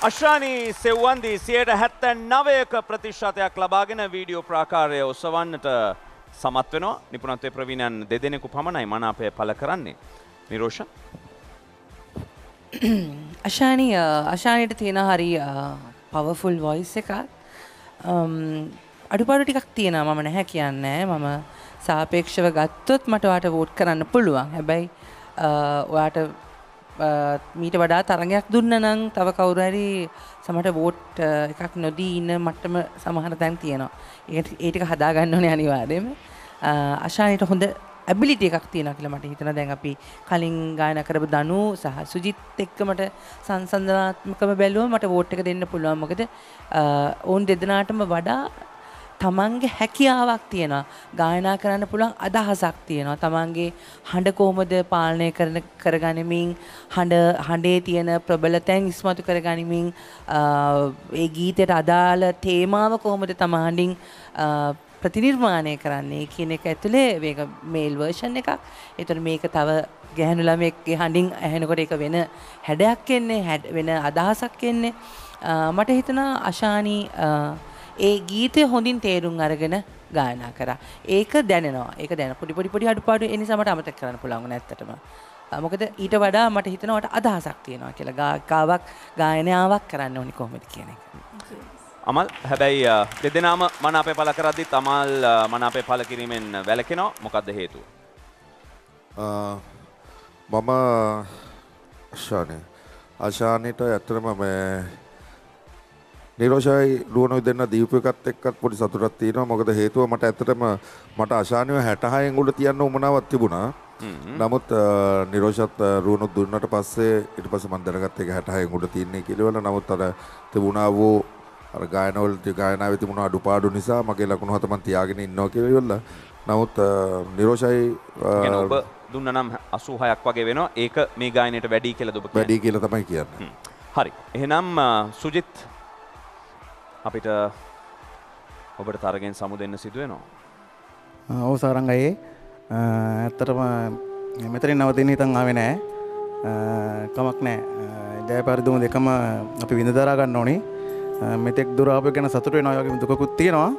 අශ්‍රානී සෙව්වන්දී සියයට හැත්තැන් නවයක ප්‍රතිශ්ාතයක් ලබාගෙන වීඩියෝ ප්‍රාකාරය ඔසවන්නට සමත් වෙනවා. නිපුණත්වය ප්‍රවීණයන් දෙදෙනෙකු පමණයි මනාපය පල කරන්නේ. නිරෝෂ. අශානී අශානයට තියෙන හරි පවෆුල් වොයිස් එකක්. අඩුපාඩු ටිකක් තියෙන මම නැහැ කියන්නේ. මම සාපේක්ෂව ගත්තොත් මට වාට වෝට් කරන්න පුළුවන්. හැබැයි ඔයාට මීට වඩා තරගයක් දුන්න නම් තව කවුරහරි සමට වෝට් එකක් නොදී ඉන්න මට්ටම සමහර තැන් තියෙනවා. ඒටික හදාගන්න ඕනේ අනිවාර්යයෙන්ම. අශානයට හොඳ ඇබිලිට එකක් තියෙන කියලා මට හිතන දැන් අපි කලින් ගායන කරපු දනු සහ සුජිත් එක්ක මට සංසන්දනාත්මකව බැලුව මට වෝට් එක දෙන්න පුළුවන්. මොකද ඔවුන් දෙදෙනාටම වඩා තමන්ගේ හැකියාවක් තියෙනවා. ගායනා කරන්න පුළුවන් අදහසක් තියෙනවා. තමන්ගේ හඬ කොහොමද පාලනය කරන කරගනිමින් හඬ හඬේ තියෙන ප්‍රබල තැන් ඉස්මතු කරගනිමින් ඒ ගීතයට අදාළ තේමාව කොහොමද තමහන්ඩින් ප්‍රතිනිර්මාණය කරන්නේ කියන එක ඇතුළේ මේක මේල් වර්ෂන් එකක්. එතන මේක තව ගැහැනු ළමෙක්ගේ හඬින් ඇහෙනකොට ඒක වෙන හැඩයක් එන්නේ වෙන අදහසක් එන්නේ. මට හිතනවා අශානී ඒ ගීතය හොඳින් තේරුම් අරගෙන ගායනා කරා. ඒක දැනෙනවා. ඒක දැන පොඩි පොඩි පොඩි අඩුපාඩු ඒ නිසා මට අමතක කරන්න පුළුවන් නැත්තටම. මොකද ඊට වඩා මට හිතෙනවට අදහසක් තියෙනවා කියලා ගායකාවක් ගායනාවක් කරන්න ඕනි කොහොමද කියන එක. අමල් හැබැයි දෙදෙනාම මන අපේ පල කරද්දි තමල් මන අපේ පල කිරීමෙන් වැලකෙනවා මොකක්ද හේතුව. මම අශානය අශානයට ඇත්තරම මේ නිරෝෂයි රුවනු දෙන්න දීපයකත් එක්කත් පොඩි සතුටක් තියෙනවා. මොකද හේතුව මට ඇත්තටම මට අශානය හැටහයෙන් උඩ තියන්න උමනාවක් තිබුණා. නමුත් නිරෝෂත් රුවනු දුන්නට පස්සේ ඉට පස මන්දරගත් එක හැටහයෙන් උඩ තියන්නේ කිලවල. නමුත් අර තිබුණා වූ අර ගායනවල ගායනාවේ තිබුණ අඩුපාඩු නිසා මගේ ලකුණු හතමන් තියාගෙන ඉන්නවා කියලා නමුත් නිරෝෂයි ඔබ දුන්න නම් අසූ හයක් වගේ වෙනවා. ඒක මේ ගායනයට වැඩි කියල දුබ වැඩි කියල තමයි කියන්න. හරි. එහෙනම් සුජිත් අපිට ඔබට තරගෙන් සමු දෙන්න සිදුවෙනවා. ඔවු සාරංගයේ. ඇත්තටම මෙතරින් නවතින හිතන් ආවෙ නෑ. කමක් නෑ. ජය පරිදුම දෙකම අපි විඳ දරා ගන්න ඕනේ. මෙතෙක් දුරාප ගැන සතුට නොයගේ දුකුත් තියෙනවා.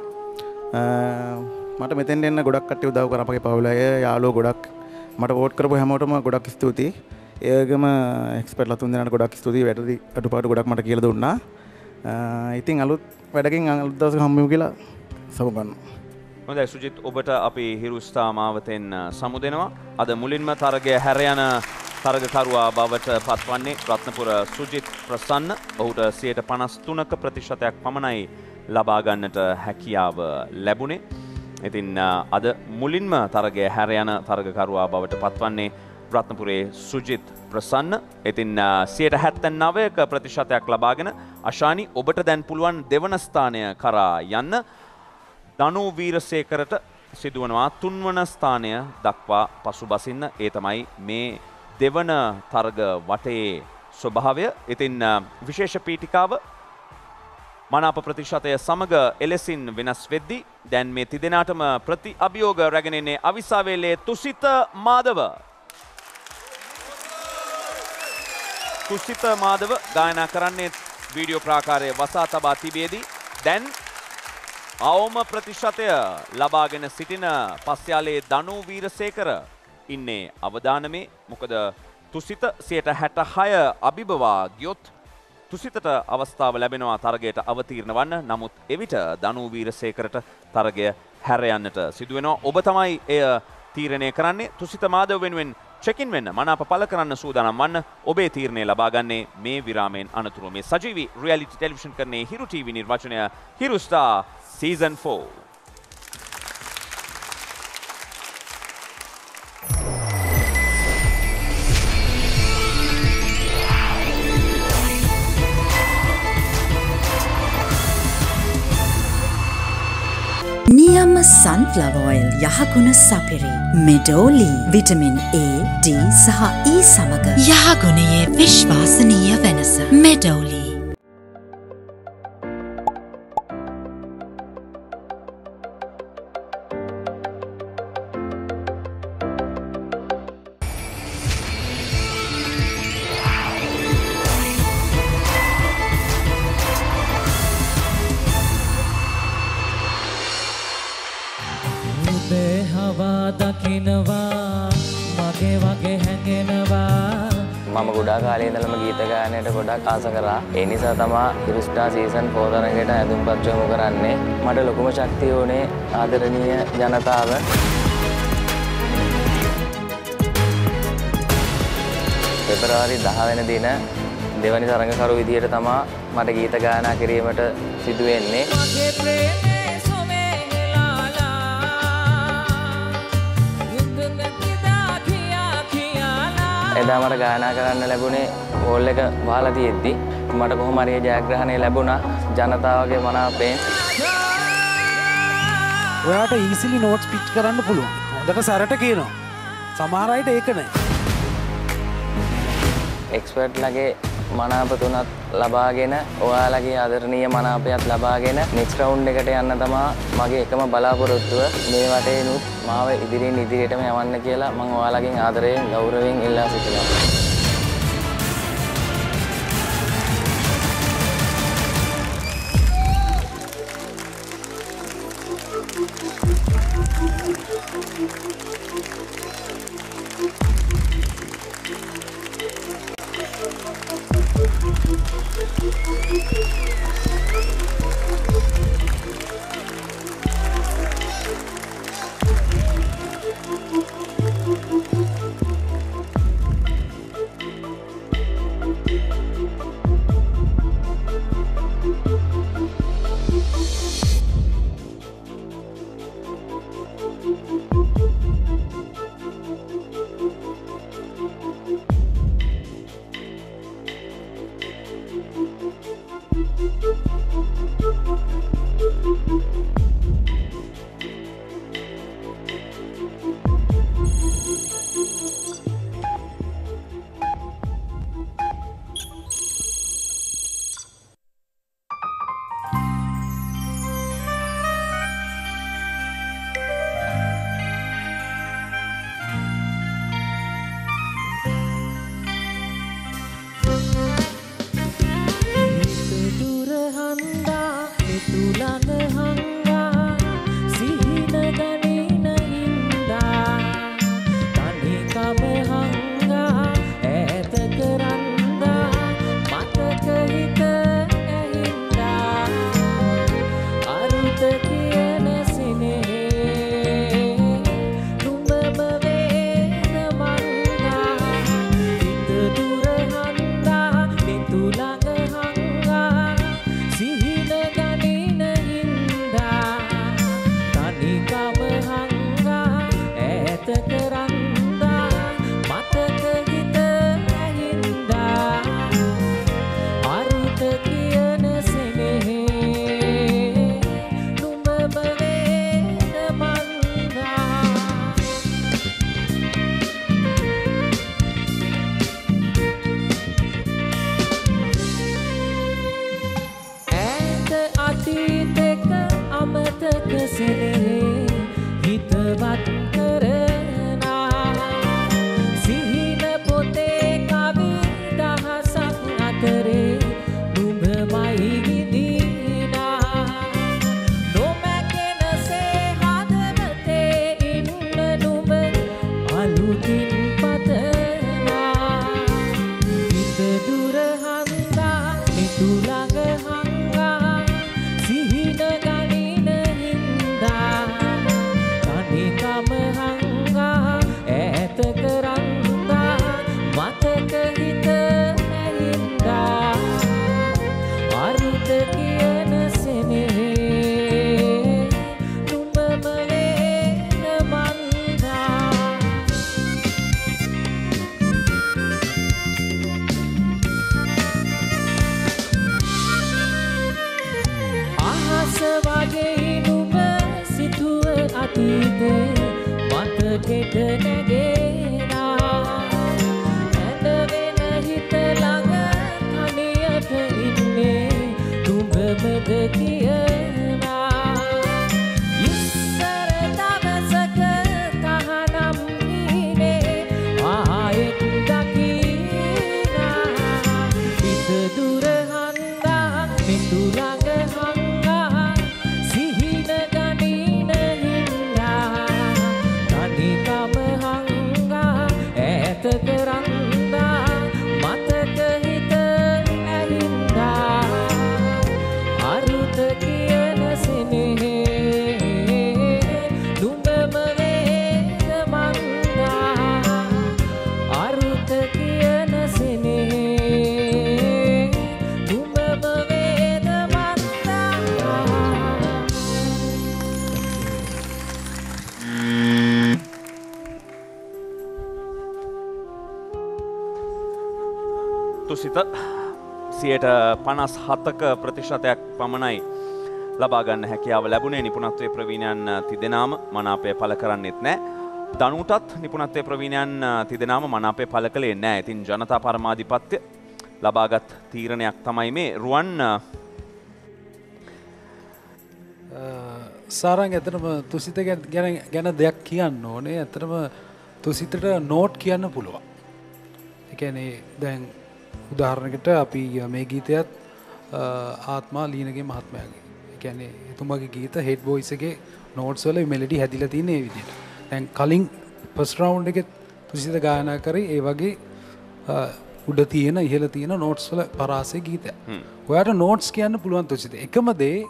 මට මෙතෙන් එන්න ගොඩක් කට උදව් කරපගේ පවුලය යාලෝ ගොඩක්. මට ෝට් කරපු හැමෝටම ගොඩක් ස්තුතියි. ඒගම එක්ස්පට ලතුන් දෙනට ගොඩක් ස්තුතියි. වැටදි අටුපාට ගොඩක් මට කියල දුන්නා. ඉතින් අලුත් වැඩකින් අලුදස හම්මිය කියලා සබගන්න. හොඳ සුජිත් ඔබට අපි හිරුස්ථා මාවතෙන් සමු දෙනවා අද මුලින්ම තරගය හැරයන තරගකරුවා බවට පත්වන්නේ රත්නපුර සුජිත් ප්‍රසන්න ඔහුට සියයට පනස් තුනක ප්‍රතිශතයක් පමණයි ලබාගන්නට හැකියාව ලැබුණේ. ඉතින් අද මුලින්ම තරගය හැරයන තරගකරුවා බවට පත්වන්නේ රත්නපුරේ සුජිත් ප්‍රසන්න. ඉතින් සියට හැත්තැන් නවයක ප්‍රතිශතයක් ලබාගෙන අශානි ඔබට දැන් පුළුවන් දෙවනස්ථානය කරා යන්න. දනූ වීරසේකරට සිදුවනවා තුන්වන ස්ථානය දක්වා පසු බසින්න. ඒ තමයි මේ දෙවන තරග වටේ ස්වභාවය. ඉතින් විශේෂ පීටිකාව මනාප ප්‍රතිශතය සමග එලෙසින් වෙනස් වෙද්දි දැන් මේ තිදෙනාටම ප්‍රති අභියෝග රැගෙනන්නේ අවිසාවේලේ තුසිත මාදව තුසිත මාදව ගායනා කරන්නේ වීඩියෝ ප්‍රාකාරය වසා තබා තිබේදී දැන් අවම ප්‍රතිශතය ලබාගෙන සිටින පස්යාලේ දනු වීරසේකර ඉන්නේ අවධානමේ මොකද තුසිත සයට හැට හය අභිබවා ගියොත් තුසිතට අවස්ථාව ලැබෙනවා තරගයට අවතීර්ණ වන්න නමුත් එවිට දනූවීරසේකරට තරගය හැරයන්නට සිදුවෙනවා ඔබ තමයි එය තීරණය කරන්නේ තුසිත මාදව වෙනුවෙන් චෙකින් වෙන්න. මනාප පල කරන්න සූදානම් වන්න. ඔබේ තීරණය ලබාගන්නේ මේ විරාමයෙන් අනතුරුව. මේ සජීවි රියලිටි ටෙලිවිෂන් කරන්නේ හිරු ටීවි නිර්වචනය හිරුස්ටා සීසන් 4 නියම සන්ෆ්ලවෝයිල් යහගුණ සපිරි. මෙඩෝලි විටමින් A D සහ E සමග. යහගුණයේ විශ්වාසනීය වෙනස. මෙඩෝලි මම ගොඩා කාලේ ඉඳලම ගීත ගායනයට ගොඩක් ආස කරා. ඒ නිසා තමා හිරුස්ටා සීසන් 4 තරඟයට ඇඳුම්පත් යොමු කරන්නේ. මට ලොකුම ශක්තිය උනේ ආදරණීය ජනතාව. පෙබරවාරි 10 වෙනි දින දෙවනි තරඟකරු විදියට තමා මට ගීත ගායනා කිරීමට සිදු වෙන්නේ. මගේ ප්‍රේමේ එදා මට ගායනා කරන්න ලැබුණේ හෝල් එක වහලා තියෙද්දි. මට කොහොම හරි ජයග්‍රහණය ලැබුණා. ජනතාවගේ මනාපයෙන්. ඔයාට ඊසිලි නෝට්ස් පිච් කරන්න පුළුවන්. හොඳට සැරට කියනවා. සමහරයට ඒක නෑ. එක්ස්පර්ට් ලගේ මනාප තුනත් ලබාගෙන ඔයාලගේ ආදරණීය මනාපයත් ලබාගෙන නෙක්ස් රවුන්ඩ් එකට යන්න තමා මගේ එකම බලාපොරොත්තුව මේ වටේනුත් මාව ඉදිරියෙන් ඉදිරියටම යවන්න කියලා මම ඔයාලගෙන් ආදරයෙන් ගෞරවයෙන් ඉල්ලා සිටිනවා. පනස් හත්තක ප්‍රතිශතයක් පමණයි ලබාගන්න හැකියාව ලැබුණේ. නිපුණත්වය ප්‍රවීණයන් තිදෙනාම මනාපය පල කරන්නෙත් නෑ. දනුටත් නිපුණත්වය ප්‍රවීණයන් තිදෙනාම මනාපය පල කළේ නෑ. ඉතින් ජනතා පරමාධිපත්‍ය ලබාගත් තීරණයක් තමයි මේ. රුවන් සාරං ඇතනම තුසිත ගැන ගැන දෙයක් කියන්න ඕනේ. ඇතරම තුසිතට නෝට් කියන්න පුළුවන්. එකනේ දැන් උදාහරණකට අපි මේ ගීතයත් ආත්මා ලීනගේ මහත්මයාගේ. එකැනේ එතුමගේ ගීත හෙඩ් බෝයිසගේ නෝට්ස්වල මෙලඩි හැදිල තියන්නේ විදිට තැන් කලින් පස්රවුන්් එක තුසිත ගායනා කරේ ඒ වගේ උඩ තියෙන ඉහල තියෙන නෝට්ස්වල පරාසේ ගීතය ඔයාට නෝට්ස් කියන්න පුළුවන් තුසිත. එකම දේ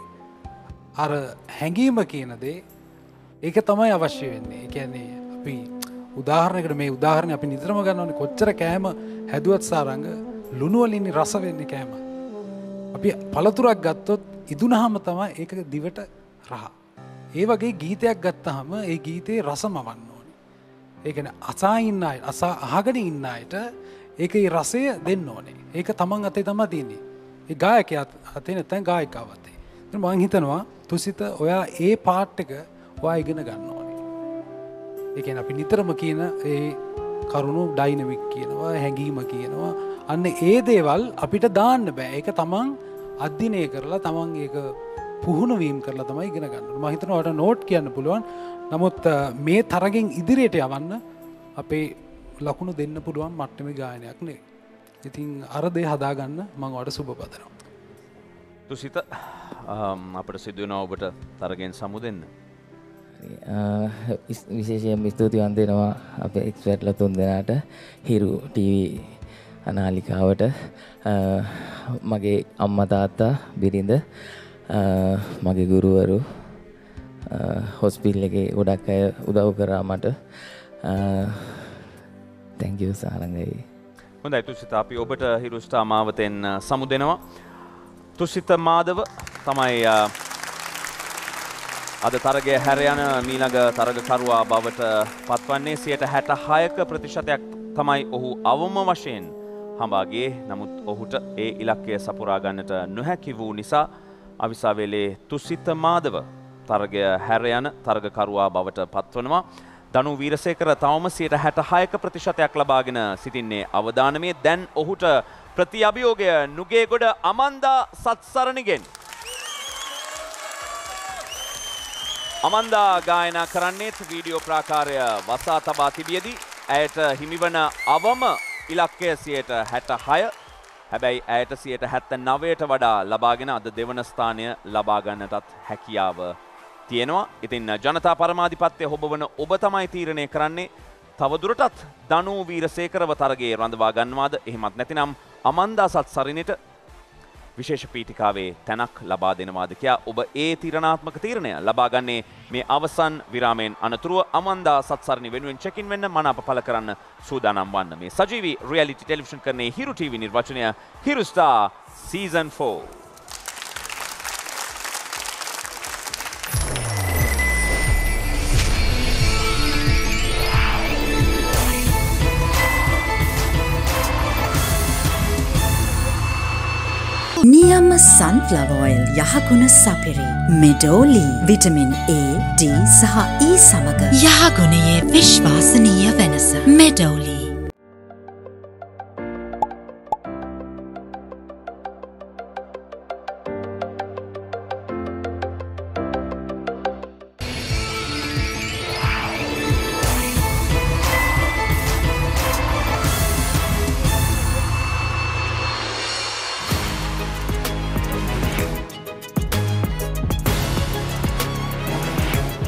අර හැඟීම කියනදේ ඒක තමයි අවශ්‍ය වෙන්නේ. එකන්නේ අපි උදාහරණකට මේ උදාහරණ අපි නිතරම ගන්නවන කොච්චර කෑම හැදුවත් සාරංග ලුණුවලින්නේ රස වෙන්න කෑම. අපි පළතුරක් ගත්තොත් ඉදුනහම තමයි ඒක දිවට රහ. ඒ වගේ ගීතයක් ගත්තහම ඒ ගීතයේ රස මවන්න ඕනි. ඒකන අසා ඉන්න අයි අසා අහගෙන ඉන්න අයට ඒක ඒ රසය දෙන්න ඕනේ ඒක තමන් අතේ තම තියන්නේ ඒ ගායක අතේ නැතැන් ගායකාවතේ මං හිතනවා තුසිත ඔයා ඒ පාට් එක වා ඉගෙන ගන්න ඕනේ එකන අපි නිතරම කියන ඒ කරුණු ඩයිනමික් කියනවා හැඟීම කියනවා අන්න ඒ දේවල් අපිට දාන්න බෑ. ඒක තමන් අධ්‍යනය කරලා තමන් ඒක පුහුණවීම් කරලා තමයි ඉගෙන ගන්න මහිතනවට නෝට් කියන්න පුළුවන්. නමුත් මේ තරගෙන් ඉදිරියට යවන්න අපේ ලකුණු දෙන්න පුළුවන් මට්ටම ගායනයක් නේ ඉතින් අරදේ හදාගන්න මං වට සුභ පදනවා තුසිත අපට සිදුවන ඔබට තරගෙන් සමු දෙන්න. විශේෂයෙන් ස්තුතිවන්ත දෙනවා අප එක්ස්වැට්ල තුන් දෙනාට. හිරු ටීවී අනාලිකාවට මගේ අම්ම තාත්තා බිරිඳ මගේ ගුරුවරු හොස්පිල් එක ගොඩක් අය උදව් කරා මට. තැංකව සාරඟයි හොඳයි තුසිත අපි ඔබට හිරුස්ථා මාවතෙන් සමු දෙනවා. තුසිත මාදව තමයි අද තරගය හැර යන මීළඟ තරගකරුවා බවට පත්වන්නේ. සියට හැට හයක ප්‍රතිශතයක් තමයි ඔහු අවම වශයෙන් හඹාගේ නමුත් ඔහුට ඒ ඉලක්කය සපුරාගන්නට නොහැකි වූ නිසා අවිසාවෙලේ තුසිත මාදව තරගය හැර යන තරගකරුවා බවට පත්වනවා. දනු වීරසේකර තවම සියට හැට හයක ප්‍රතිශතයක් ලබාගෙන සිටින්නේ අවධානමේ දැන් ඔහුට ප්‍රති අභියෝගය නුගේගොඩ අමන්දා සත්සරණිගෙන්. අමන්දා ගායනා කරන්නේත් වීඩියෝ ප්‍රාකාරය වසා තබා තිබියදී ඇයට හිමිවන අවම ඉලක්කය සියයට හැට හය හැබැයි ඇයට සියයට හැත්ත නවයට වඩා ලබාගෙන අද දෙවන ස්ථානය ලබාගන්නටත් හැකියාව තියෙනවා. ඉතින් ජනතා පරමාධිපත්‍ය හොබවන ඔබ තමයි තීරණය කරන්නේ. තවදුරටත් දනූ වීරසේකරව තරගේ රඳවා ගන්නවාද? එහෙමත් නැතිනම් අමන්දා සත් සරිනට විශේෂ පීටිකාවේ තැනක් ලබා දෙනවාද කියා ඔබ ඒ තීරණාත්මක තීරණය ලබාගන්නේ මේ අවසන් විරාමයෙන් අනතුරුව අමන්දා සත්සරණි වෙනුවෙන් චෙකින් වෙන්න මනාප පල කරන්න සූදානම් වන්න. මේ සජීවී රියලිටි ටෙලිවිෂන් කරන්නේ හිරු ටීවී නිර්වචනය හිරුස්ටා සීසන් 4 නියම සන්ෆ්ලවර් ඔයිල් යහගුණ සපිරි. මෙඩෝලි විටමින් A, D සහ E සමග යහගුණයේ විශ්වාසනීය වෙනස මෙඩෝලි.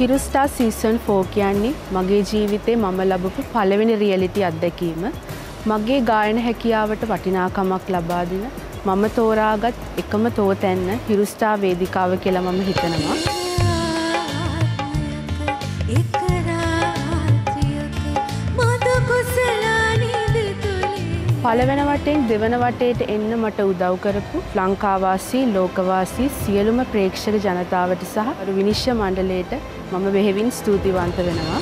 හිරුස්ටා සීසන් ෆෝ කියන්නේ මගේ ජීවිතේ මම ලබපු පළවෙනි රියලිටි අත්දැකීම මගේ ගායන හැකියාවට වටිනාකමක් ලබා දෙන මම තෝරාගත් එකම තෝතැන්න හිරුස්ටා වේදිකාව කියලා මම හිතනවා. පළවෙන වටෙන් දෙවන වටේට එන්න මට උදව් කරපු ලංකාවාසී ලෝකවාසී සියලුම ප්‍රේක්ෂක ජනතාවට සහ විනිශ්්‍ය මණ්ඩලයට මම බෙහෙවින් ස්තුතිවන්ත වෙනවා.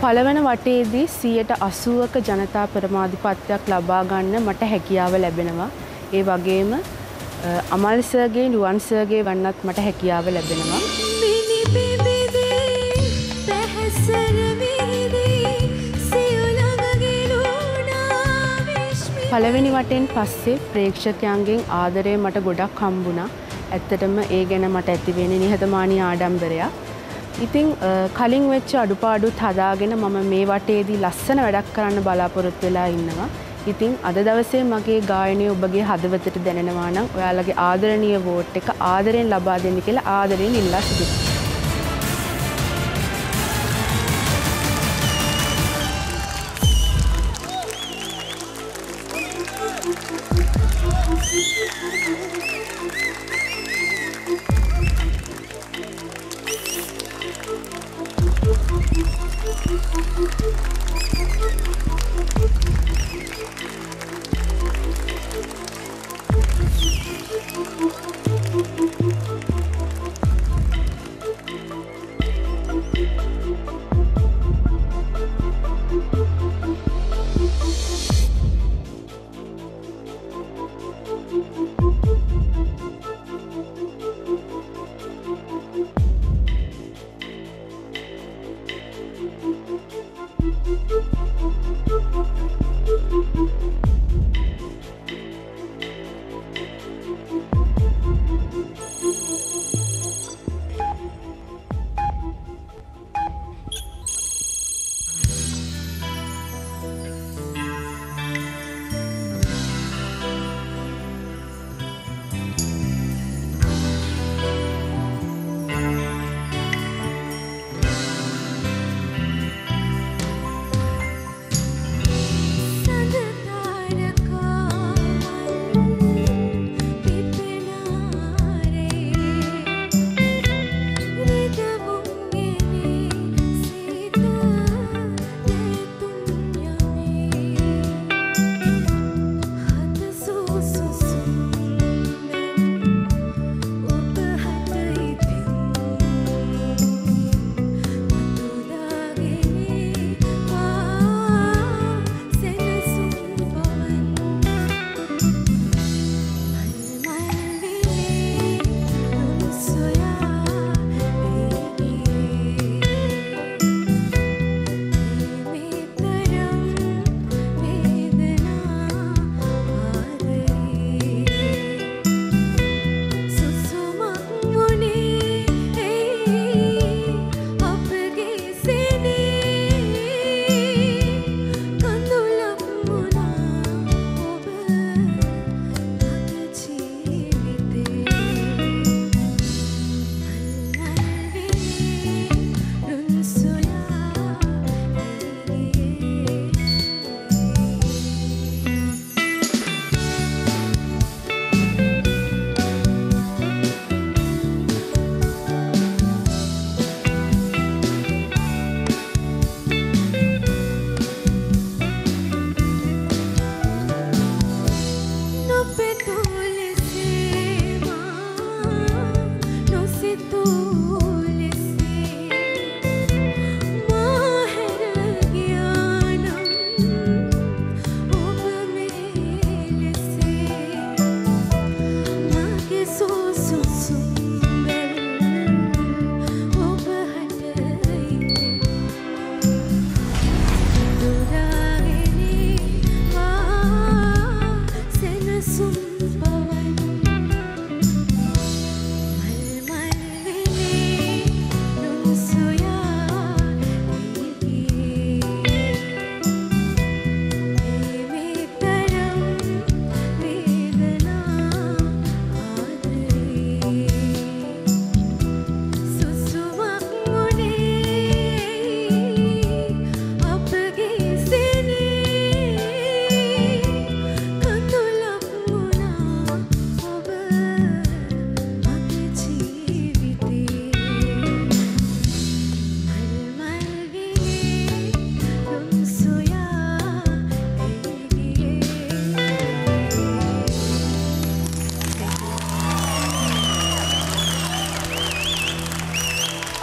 පළවන වටේදී සියයට අසුවක ජනතා ප්‍රමාධිපත්වයක් ලබා ගන්න මට හැකියාව ලැබෙනවා. ඒ වගේම අමල්සගේ නුවන්සගේ වන්නත් මට හැකියාව ලැබෙනවා. පළවෙනි වටෙන් පස්සේ ප්‍රේක්ෂකයන්ගෙන් ආදරය මට ගොඩක් හම්බුණා. ඇත්තටම ඒ ගැන මට ඇතිවෙන නිහතමානී ආඩම්බරයක්. ඉතිං කලින් වෙච්ච අඩුපාඩුත් හදාගෙන මම මේ වටේදී ලස්සන වැඩක් කරන්න බලාපොරොත්තු වෙලා ඉන්නවා. ඉතිං අද දවසේ මගේ ගායනය ඔබගේ හදවතට දැනෙනවා නම් ඔයාලගේ ආදරණීය වෝට් එක ආදරයෙන් ලබා දෙන්න කියලා ආදරයෙන් ඉල්ලා සිටිනවා.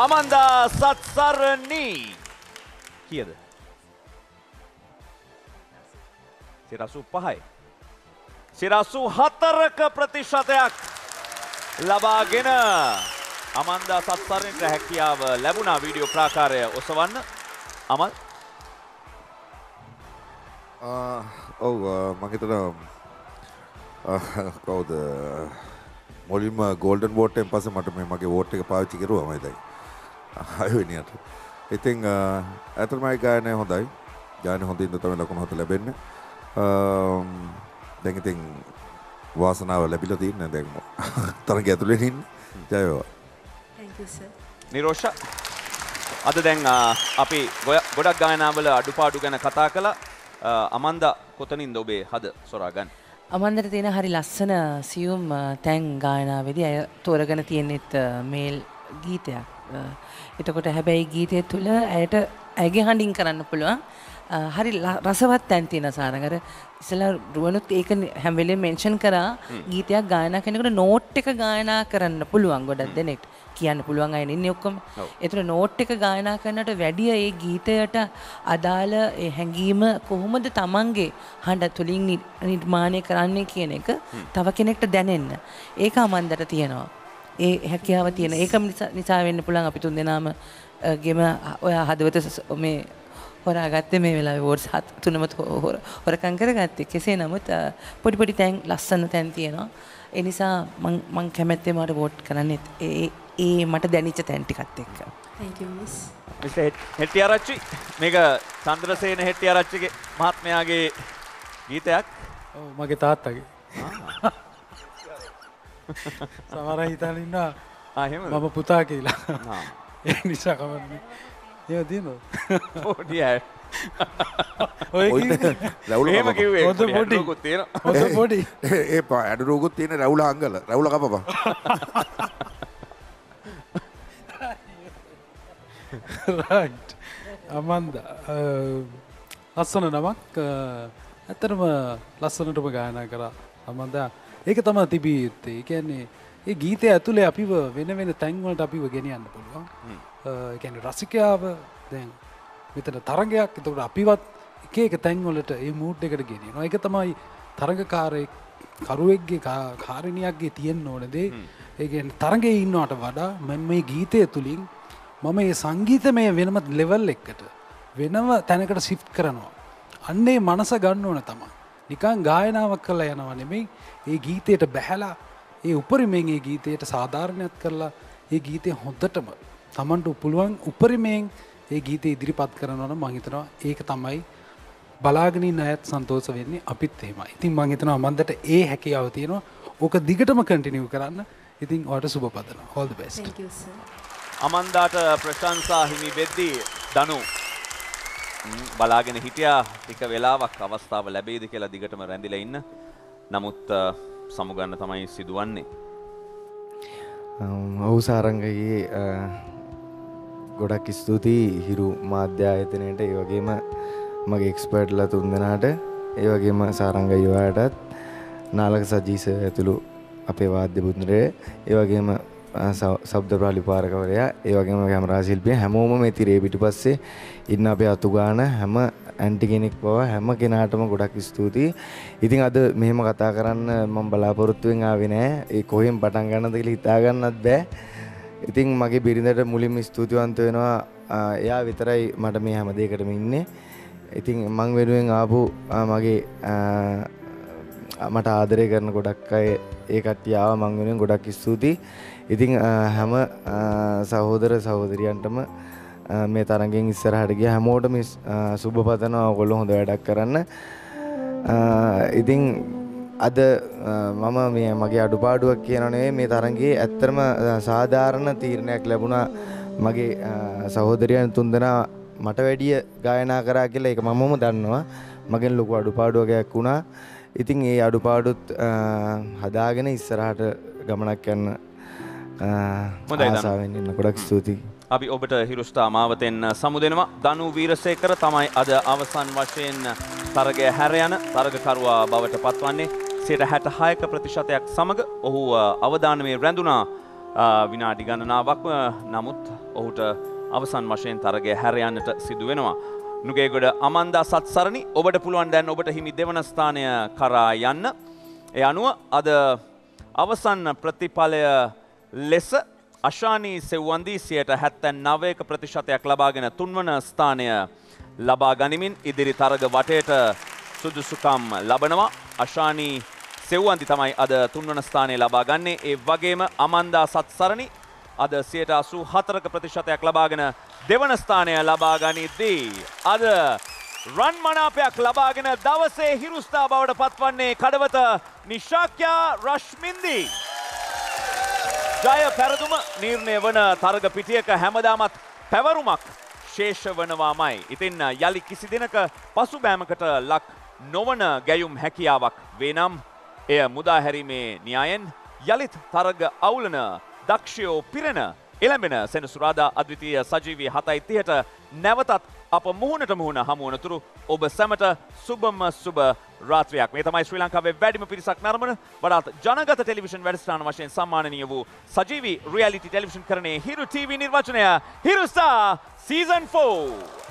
අමන්දා සත්සරණී කියද? සිරසු පහයි. සිරසු හතරක ප්‍රතිශතයක් ලබාගෙන අමන්දා සත්සරණට හැකියාව ලැබුණා. වීඩියෝ ප්‍රාකාරය ඔසවන්න. අමල් ඔව් මහිතන කවුද? මොලින්ම ගෝල්ඩන් වෝටෙන් පස මට මේ මගේ වෝට් එක පාවිච්චි කරුව මයිදයි අයවෙනියට ඉතිං ඇතරමයි ගායනය හොඳයි. ගාන හොඳින්ද තම ලකුණු හොත ලැබෙන්න. දැඟඉතින් වාසනාව ලැබිල තින්න දැක්ම තරග ඇතුළෙනින් ජයවා නිරෝෂ. අද දැන් අපි ගොඩක් ගායනාවල අඩුපාඩු ගැන කතා කළ. අමන්ද කොතනින්ද ඔබේ හද සොරාගන්න අමන්දට තියෙන හරි ලස්සන සියුම් තැන් ගායනාවේදී අය තෝරගෙන තියෙන්නෙත් මේල් ගීතයක්. එතකොට හැබැයි ගීතය තුළ ඇයට ඇගේ හඬින් කරන්න පුළුවන්. හරි රසවත් තැන් තියෙන සාරගර. ඉස්සලා රුවනුත් ඒක හැම වෙලේම මෙන්ෂන් කරා. ගීතයක් ගායනා කෙනෙකුට නෝට් එක ගායනා කරන්න පුළුවන් ගොඩක් දෙනෙක්ට කියන්න පුළුවන් අය ඉන්නේ ඔක්කොම. ඒතර නෝට් එක ගායනා කරනට වැඩිය ඒ ගීතයට අදාළ ඒ හැඟීම කොහොමද Tamanගේ හඬ තුලින් නිර්මාණය කරන්නේ කියන එක තව කෙනෙක්ට දැනෙන්න. ඒක අමන්දට තියෙනවා. ඒ හැකියාව තියෙන. ඒක නිසා වෙන්න පුළුවන් අපි තුන් දෙනාම ගෙම ඔයා හදවත මේ හොරාගත්තේ මේ වෙලාවේ වෝඩ්ස් හත් තුනම හොරකම් කරගත්තේ. කෙසේ නමුත් පොඩි පොඩි තැන් ලස්සන තැන් තියෙනවා. ඒ නිසා මං කැමැත්තේ මට වෝට් කරන්නෙත් ඒ ඒ මට දැනිච්ච තැන් ටිකත් එක්ක. Thank you miss. Mister Hettiarachchi මේක චන්ද්‍රසේන හෙට්ටි ආරච්චිගේ මහත්මයාගේ ගීතයක්. ඔව් මගේ තාත්තගේ. සමහර අය හිතන ඉන්නවා ආ එහෙමද? මම පුතා කියලා. ඒ නිසා කමන්නේ. ඒව තියෙනවද? පොඩි අය. ඔය ඔයිද රැවුල එහෙම කිව්වේ හොඳ පොඩි. ඒ පා ඇඩු රෝගුත් තියෙන රැවුල අංගල රැවුල කපපා අමන්ද ලස්සන නමක් ඇතරම ලස්සනටම ගායනා කර අමන්ද ඒක තම තිබී යුත්තේ. කියන්නේ ඒ ගීතය ඇතුළේ අපිව වෙන වෙන තැන්වලට අපිව ගෙනියන්න පුළුවන්. එකැන රසිකාව දැන් මෙතන තරගයක්. එතකට අපිවත් එක එක තැන්වලට ඒ මූට් එකට ගෙනියනවා. එක තමයි තරගකාරයෙක් කරුවෙක්ගේ කාරණයක්ගේ තියෙන්න්න ඕනදේ ඒගෙන් තරගේ ඉන්නවට වඩා මෙ මේ ගීතය තුළින් මම ඒ සංගීතමය වෙනමත් ලෙවල් එක්කට වෙනම තැනකට සිප් කරනවා. අන්නේ මනස ගන්න ඕන තමා. නිකන් ගායනාවක් කලා යනවා නෙමෙයි ඒ ගීතයට බැහැලා ඒ උපරිමෙන් ඒ ගීතයට සාධාරණයක් කරලා ඒ ගීතය හොඳටම තමන්ට පුළුවන් උපරිමයෙන් ඒ ගීතය ඉදිරිපත් කරනවන මහිතනවා ඒක තමයි බලාගනින් අයත් සන්තෝස වෙන්නේ අපිත් එහෙම ඉතින් මංහිතන අමන්දට ඒ හැකියාව තියෙනවා. ඕක දිගටම කටිනිව් කරන්න. ඉතින් ඔට සුබ පදන හොල් බෙස් Thank you sir. අමන්දාට ප්‍රශංසා හිමි වෙද්දී දනු. බලාගෙන හිටියා. ටික වෙලාවක් අවස්ථාව ලැබේද කියලා දිගටම රැඳිලා ඉන්න. නමුත් අ, සමුගන්න තමයි සිදුවන්නේ. ඔහු සාරංගගේ ගොඩක් ස්තුතියි හිරු මාධ්‍යායතනයට ඒ වගේම මගේ එක්ස්පර්ට්ල තුන් දෙනාට ඒ වගේම සාරංග යවාටත් නාලක සජීස ඇතුළු අපේ වාද්‍ය බුදුරේ ඒ වගේම සබ්ද ප්‍රාලිපාරකවරයා ඒ වගේම කැමරා ශිල්පිය හැමෝම මේ තිරේ පිටි පස්සේ ඉන්න අපේ අතුගාන හැම ඇන්ටි කෙනෙක් බව හැම කෙනාටම ගොඩක් ස්තුතියි. ඉතින් අද මෙහෙම කතා කරන්න මම බලාපොරොත්තුවෙන් ආවේ නෑ. ඒ කොහෙන් පටන් ගන්නද කියලා හිතාගන්නත් බෑ. ඉතින් මගේ බිරිඳට මුලින්ම ස්තුතිවන්ත වෙනවා. එයා විතරයි මට මේ හැම දෙයකටම ඉන්නේ. ඉතින් මං වෙනුවෙන් ආපු මගේ මට ආදරය කරන ගොඩක් අය ඒ කට්ටියාව මං වෙනුවෙන් ගොඩක් ස්තුතියි. ඉතින් හැම සහෝදර සහෝදරියන්ටම මේ තරගෙන් ඉස්සරහට ගිය හැමෝටම සුභ පතනවා ඔගොල්ලෝ හොඳ වැඩක් කරන්න. ඉතින් අද මම මේ මගේ අඩුපාඩුවක් කියනනේ මේ තරගේ ඇත්තරම සාධාරණ තීරණයක් ලැබුණා. මගේ සහෝදරයන් තුන්දෙනා මට වැඩිය ගායනා කරා කියලා එක මමම දන්නවා. මගෙන් ලොකු අඩුපාඩුවගයක් වුණා. ඉතින් ඒ අඩුපාඩුත් හදාගෙන ඉස්සරහට ගමනක් යන්න. ආසාාවෙන් ඉන්න ගොඩක් ස්තුතියි අපි ඔබට හිරුස්ථා මාවතෙන් සමුදෙනවා දනු වීරසේකර තමයි අද අවසන් වශයෙන් තරගය හැරයන තරගකරුවා බවට පත්වන්නේ සයට හැට හයක ප්‍රතිශතයක් සමඟ ඔහු අවධානමේ රැඳුනා විනාඩි ගණනාවක් නමුත් ඔහුට අවසන් වශයෙන් තරගය හැරයන්නට සිදු වෙනවා. නුගේගොඩ අමන්දා සත්සරණි ඔබට පුළුවන් දැන් ඔබට හිමි දෙවන ස්ථානය කරා යන්න. ඒ අනුව අද අවසන් ප්‍රතිඵලය ලෙස අශානී සෙව්වන්දීසියට හැත්තැන් නවයක ප්‍රතිශතයක් ලබාගෙන තුන්වන ස්ථානය ලබා ගනිමින් ඉදිරි තරග වටයට සුදුසුකම් ලබනවා අශානී සෙව්වන්ති තමයි අද තුන්වන ස්ථානය ලබා ගන්නේ ඒ වගේම අමන්දා සත්සරණි අද සියට අසූ හතරක ප්‍රතිශතයක් ලබාගෙන දෙවන ස්ථානය ලබා ගනිද්දී. අද රන් මනාපයක් ලබාගෙන දවසේ හිරුස්ථා බවට පත්වන්නේ කඩවත නිශාක්‍යා රශ්මින්දී. ජය පැරදුම නිර්ණය වන තරග පිටියක හැමදාමත් පැවරුමක් ශේෂ වනවාමයි. ඉතින් යළි කිසි දිනක පසු බෑමකට ලක් නොවන ගැයුම් හැකියාවක් වේනම් එය මුදාහැරීමේ න්‍යායෙන් යළිත් තරග අවුලන දක්ෂයෝ පිරෙන එළඹෙන සෙනසුරාදා අද්විතීය සජීවී හතයි තිහට නැවතත් අප මුහුණට මුහුණ හමුවනතුරු ඔබ සැමට සුබම සුබ රාත්‍රයක්. මේ තමයි ශ්‍රී ලංකාවේ වැඩිම පිරිසක් නරමන වඩාත් ජනගත ටෙලිවිෂන් වැඩස්ථාන වශයෙන් සම්මානනීය වූ සජීවී රියලිටි ටෙලිවිෂන් කරණයේ හිරු TV නිර්වචනය හිරුස්ථා සීසන් 4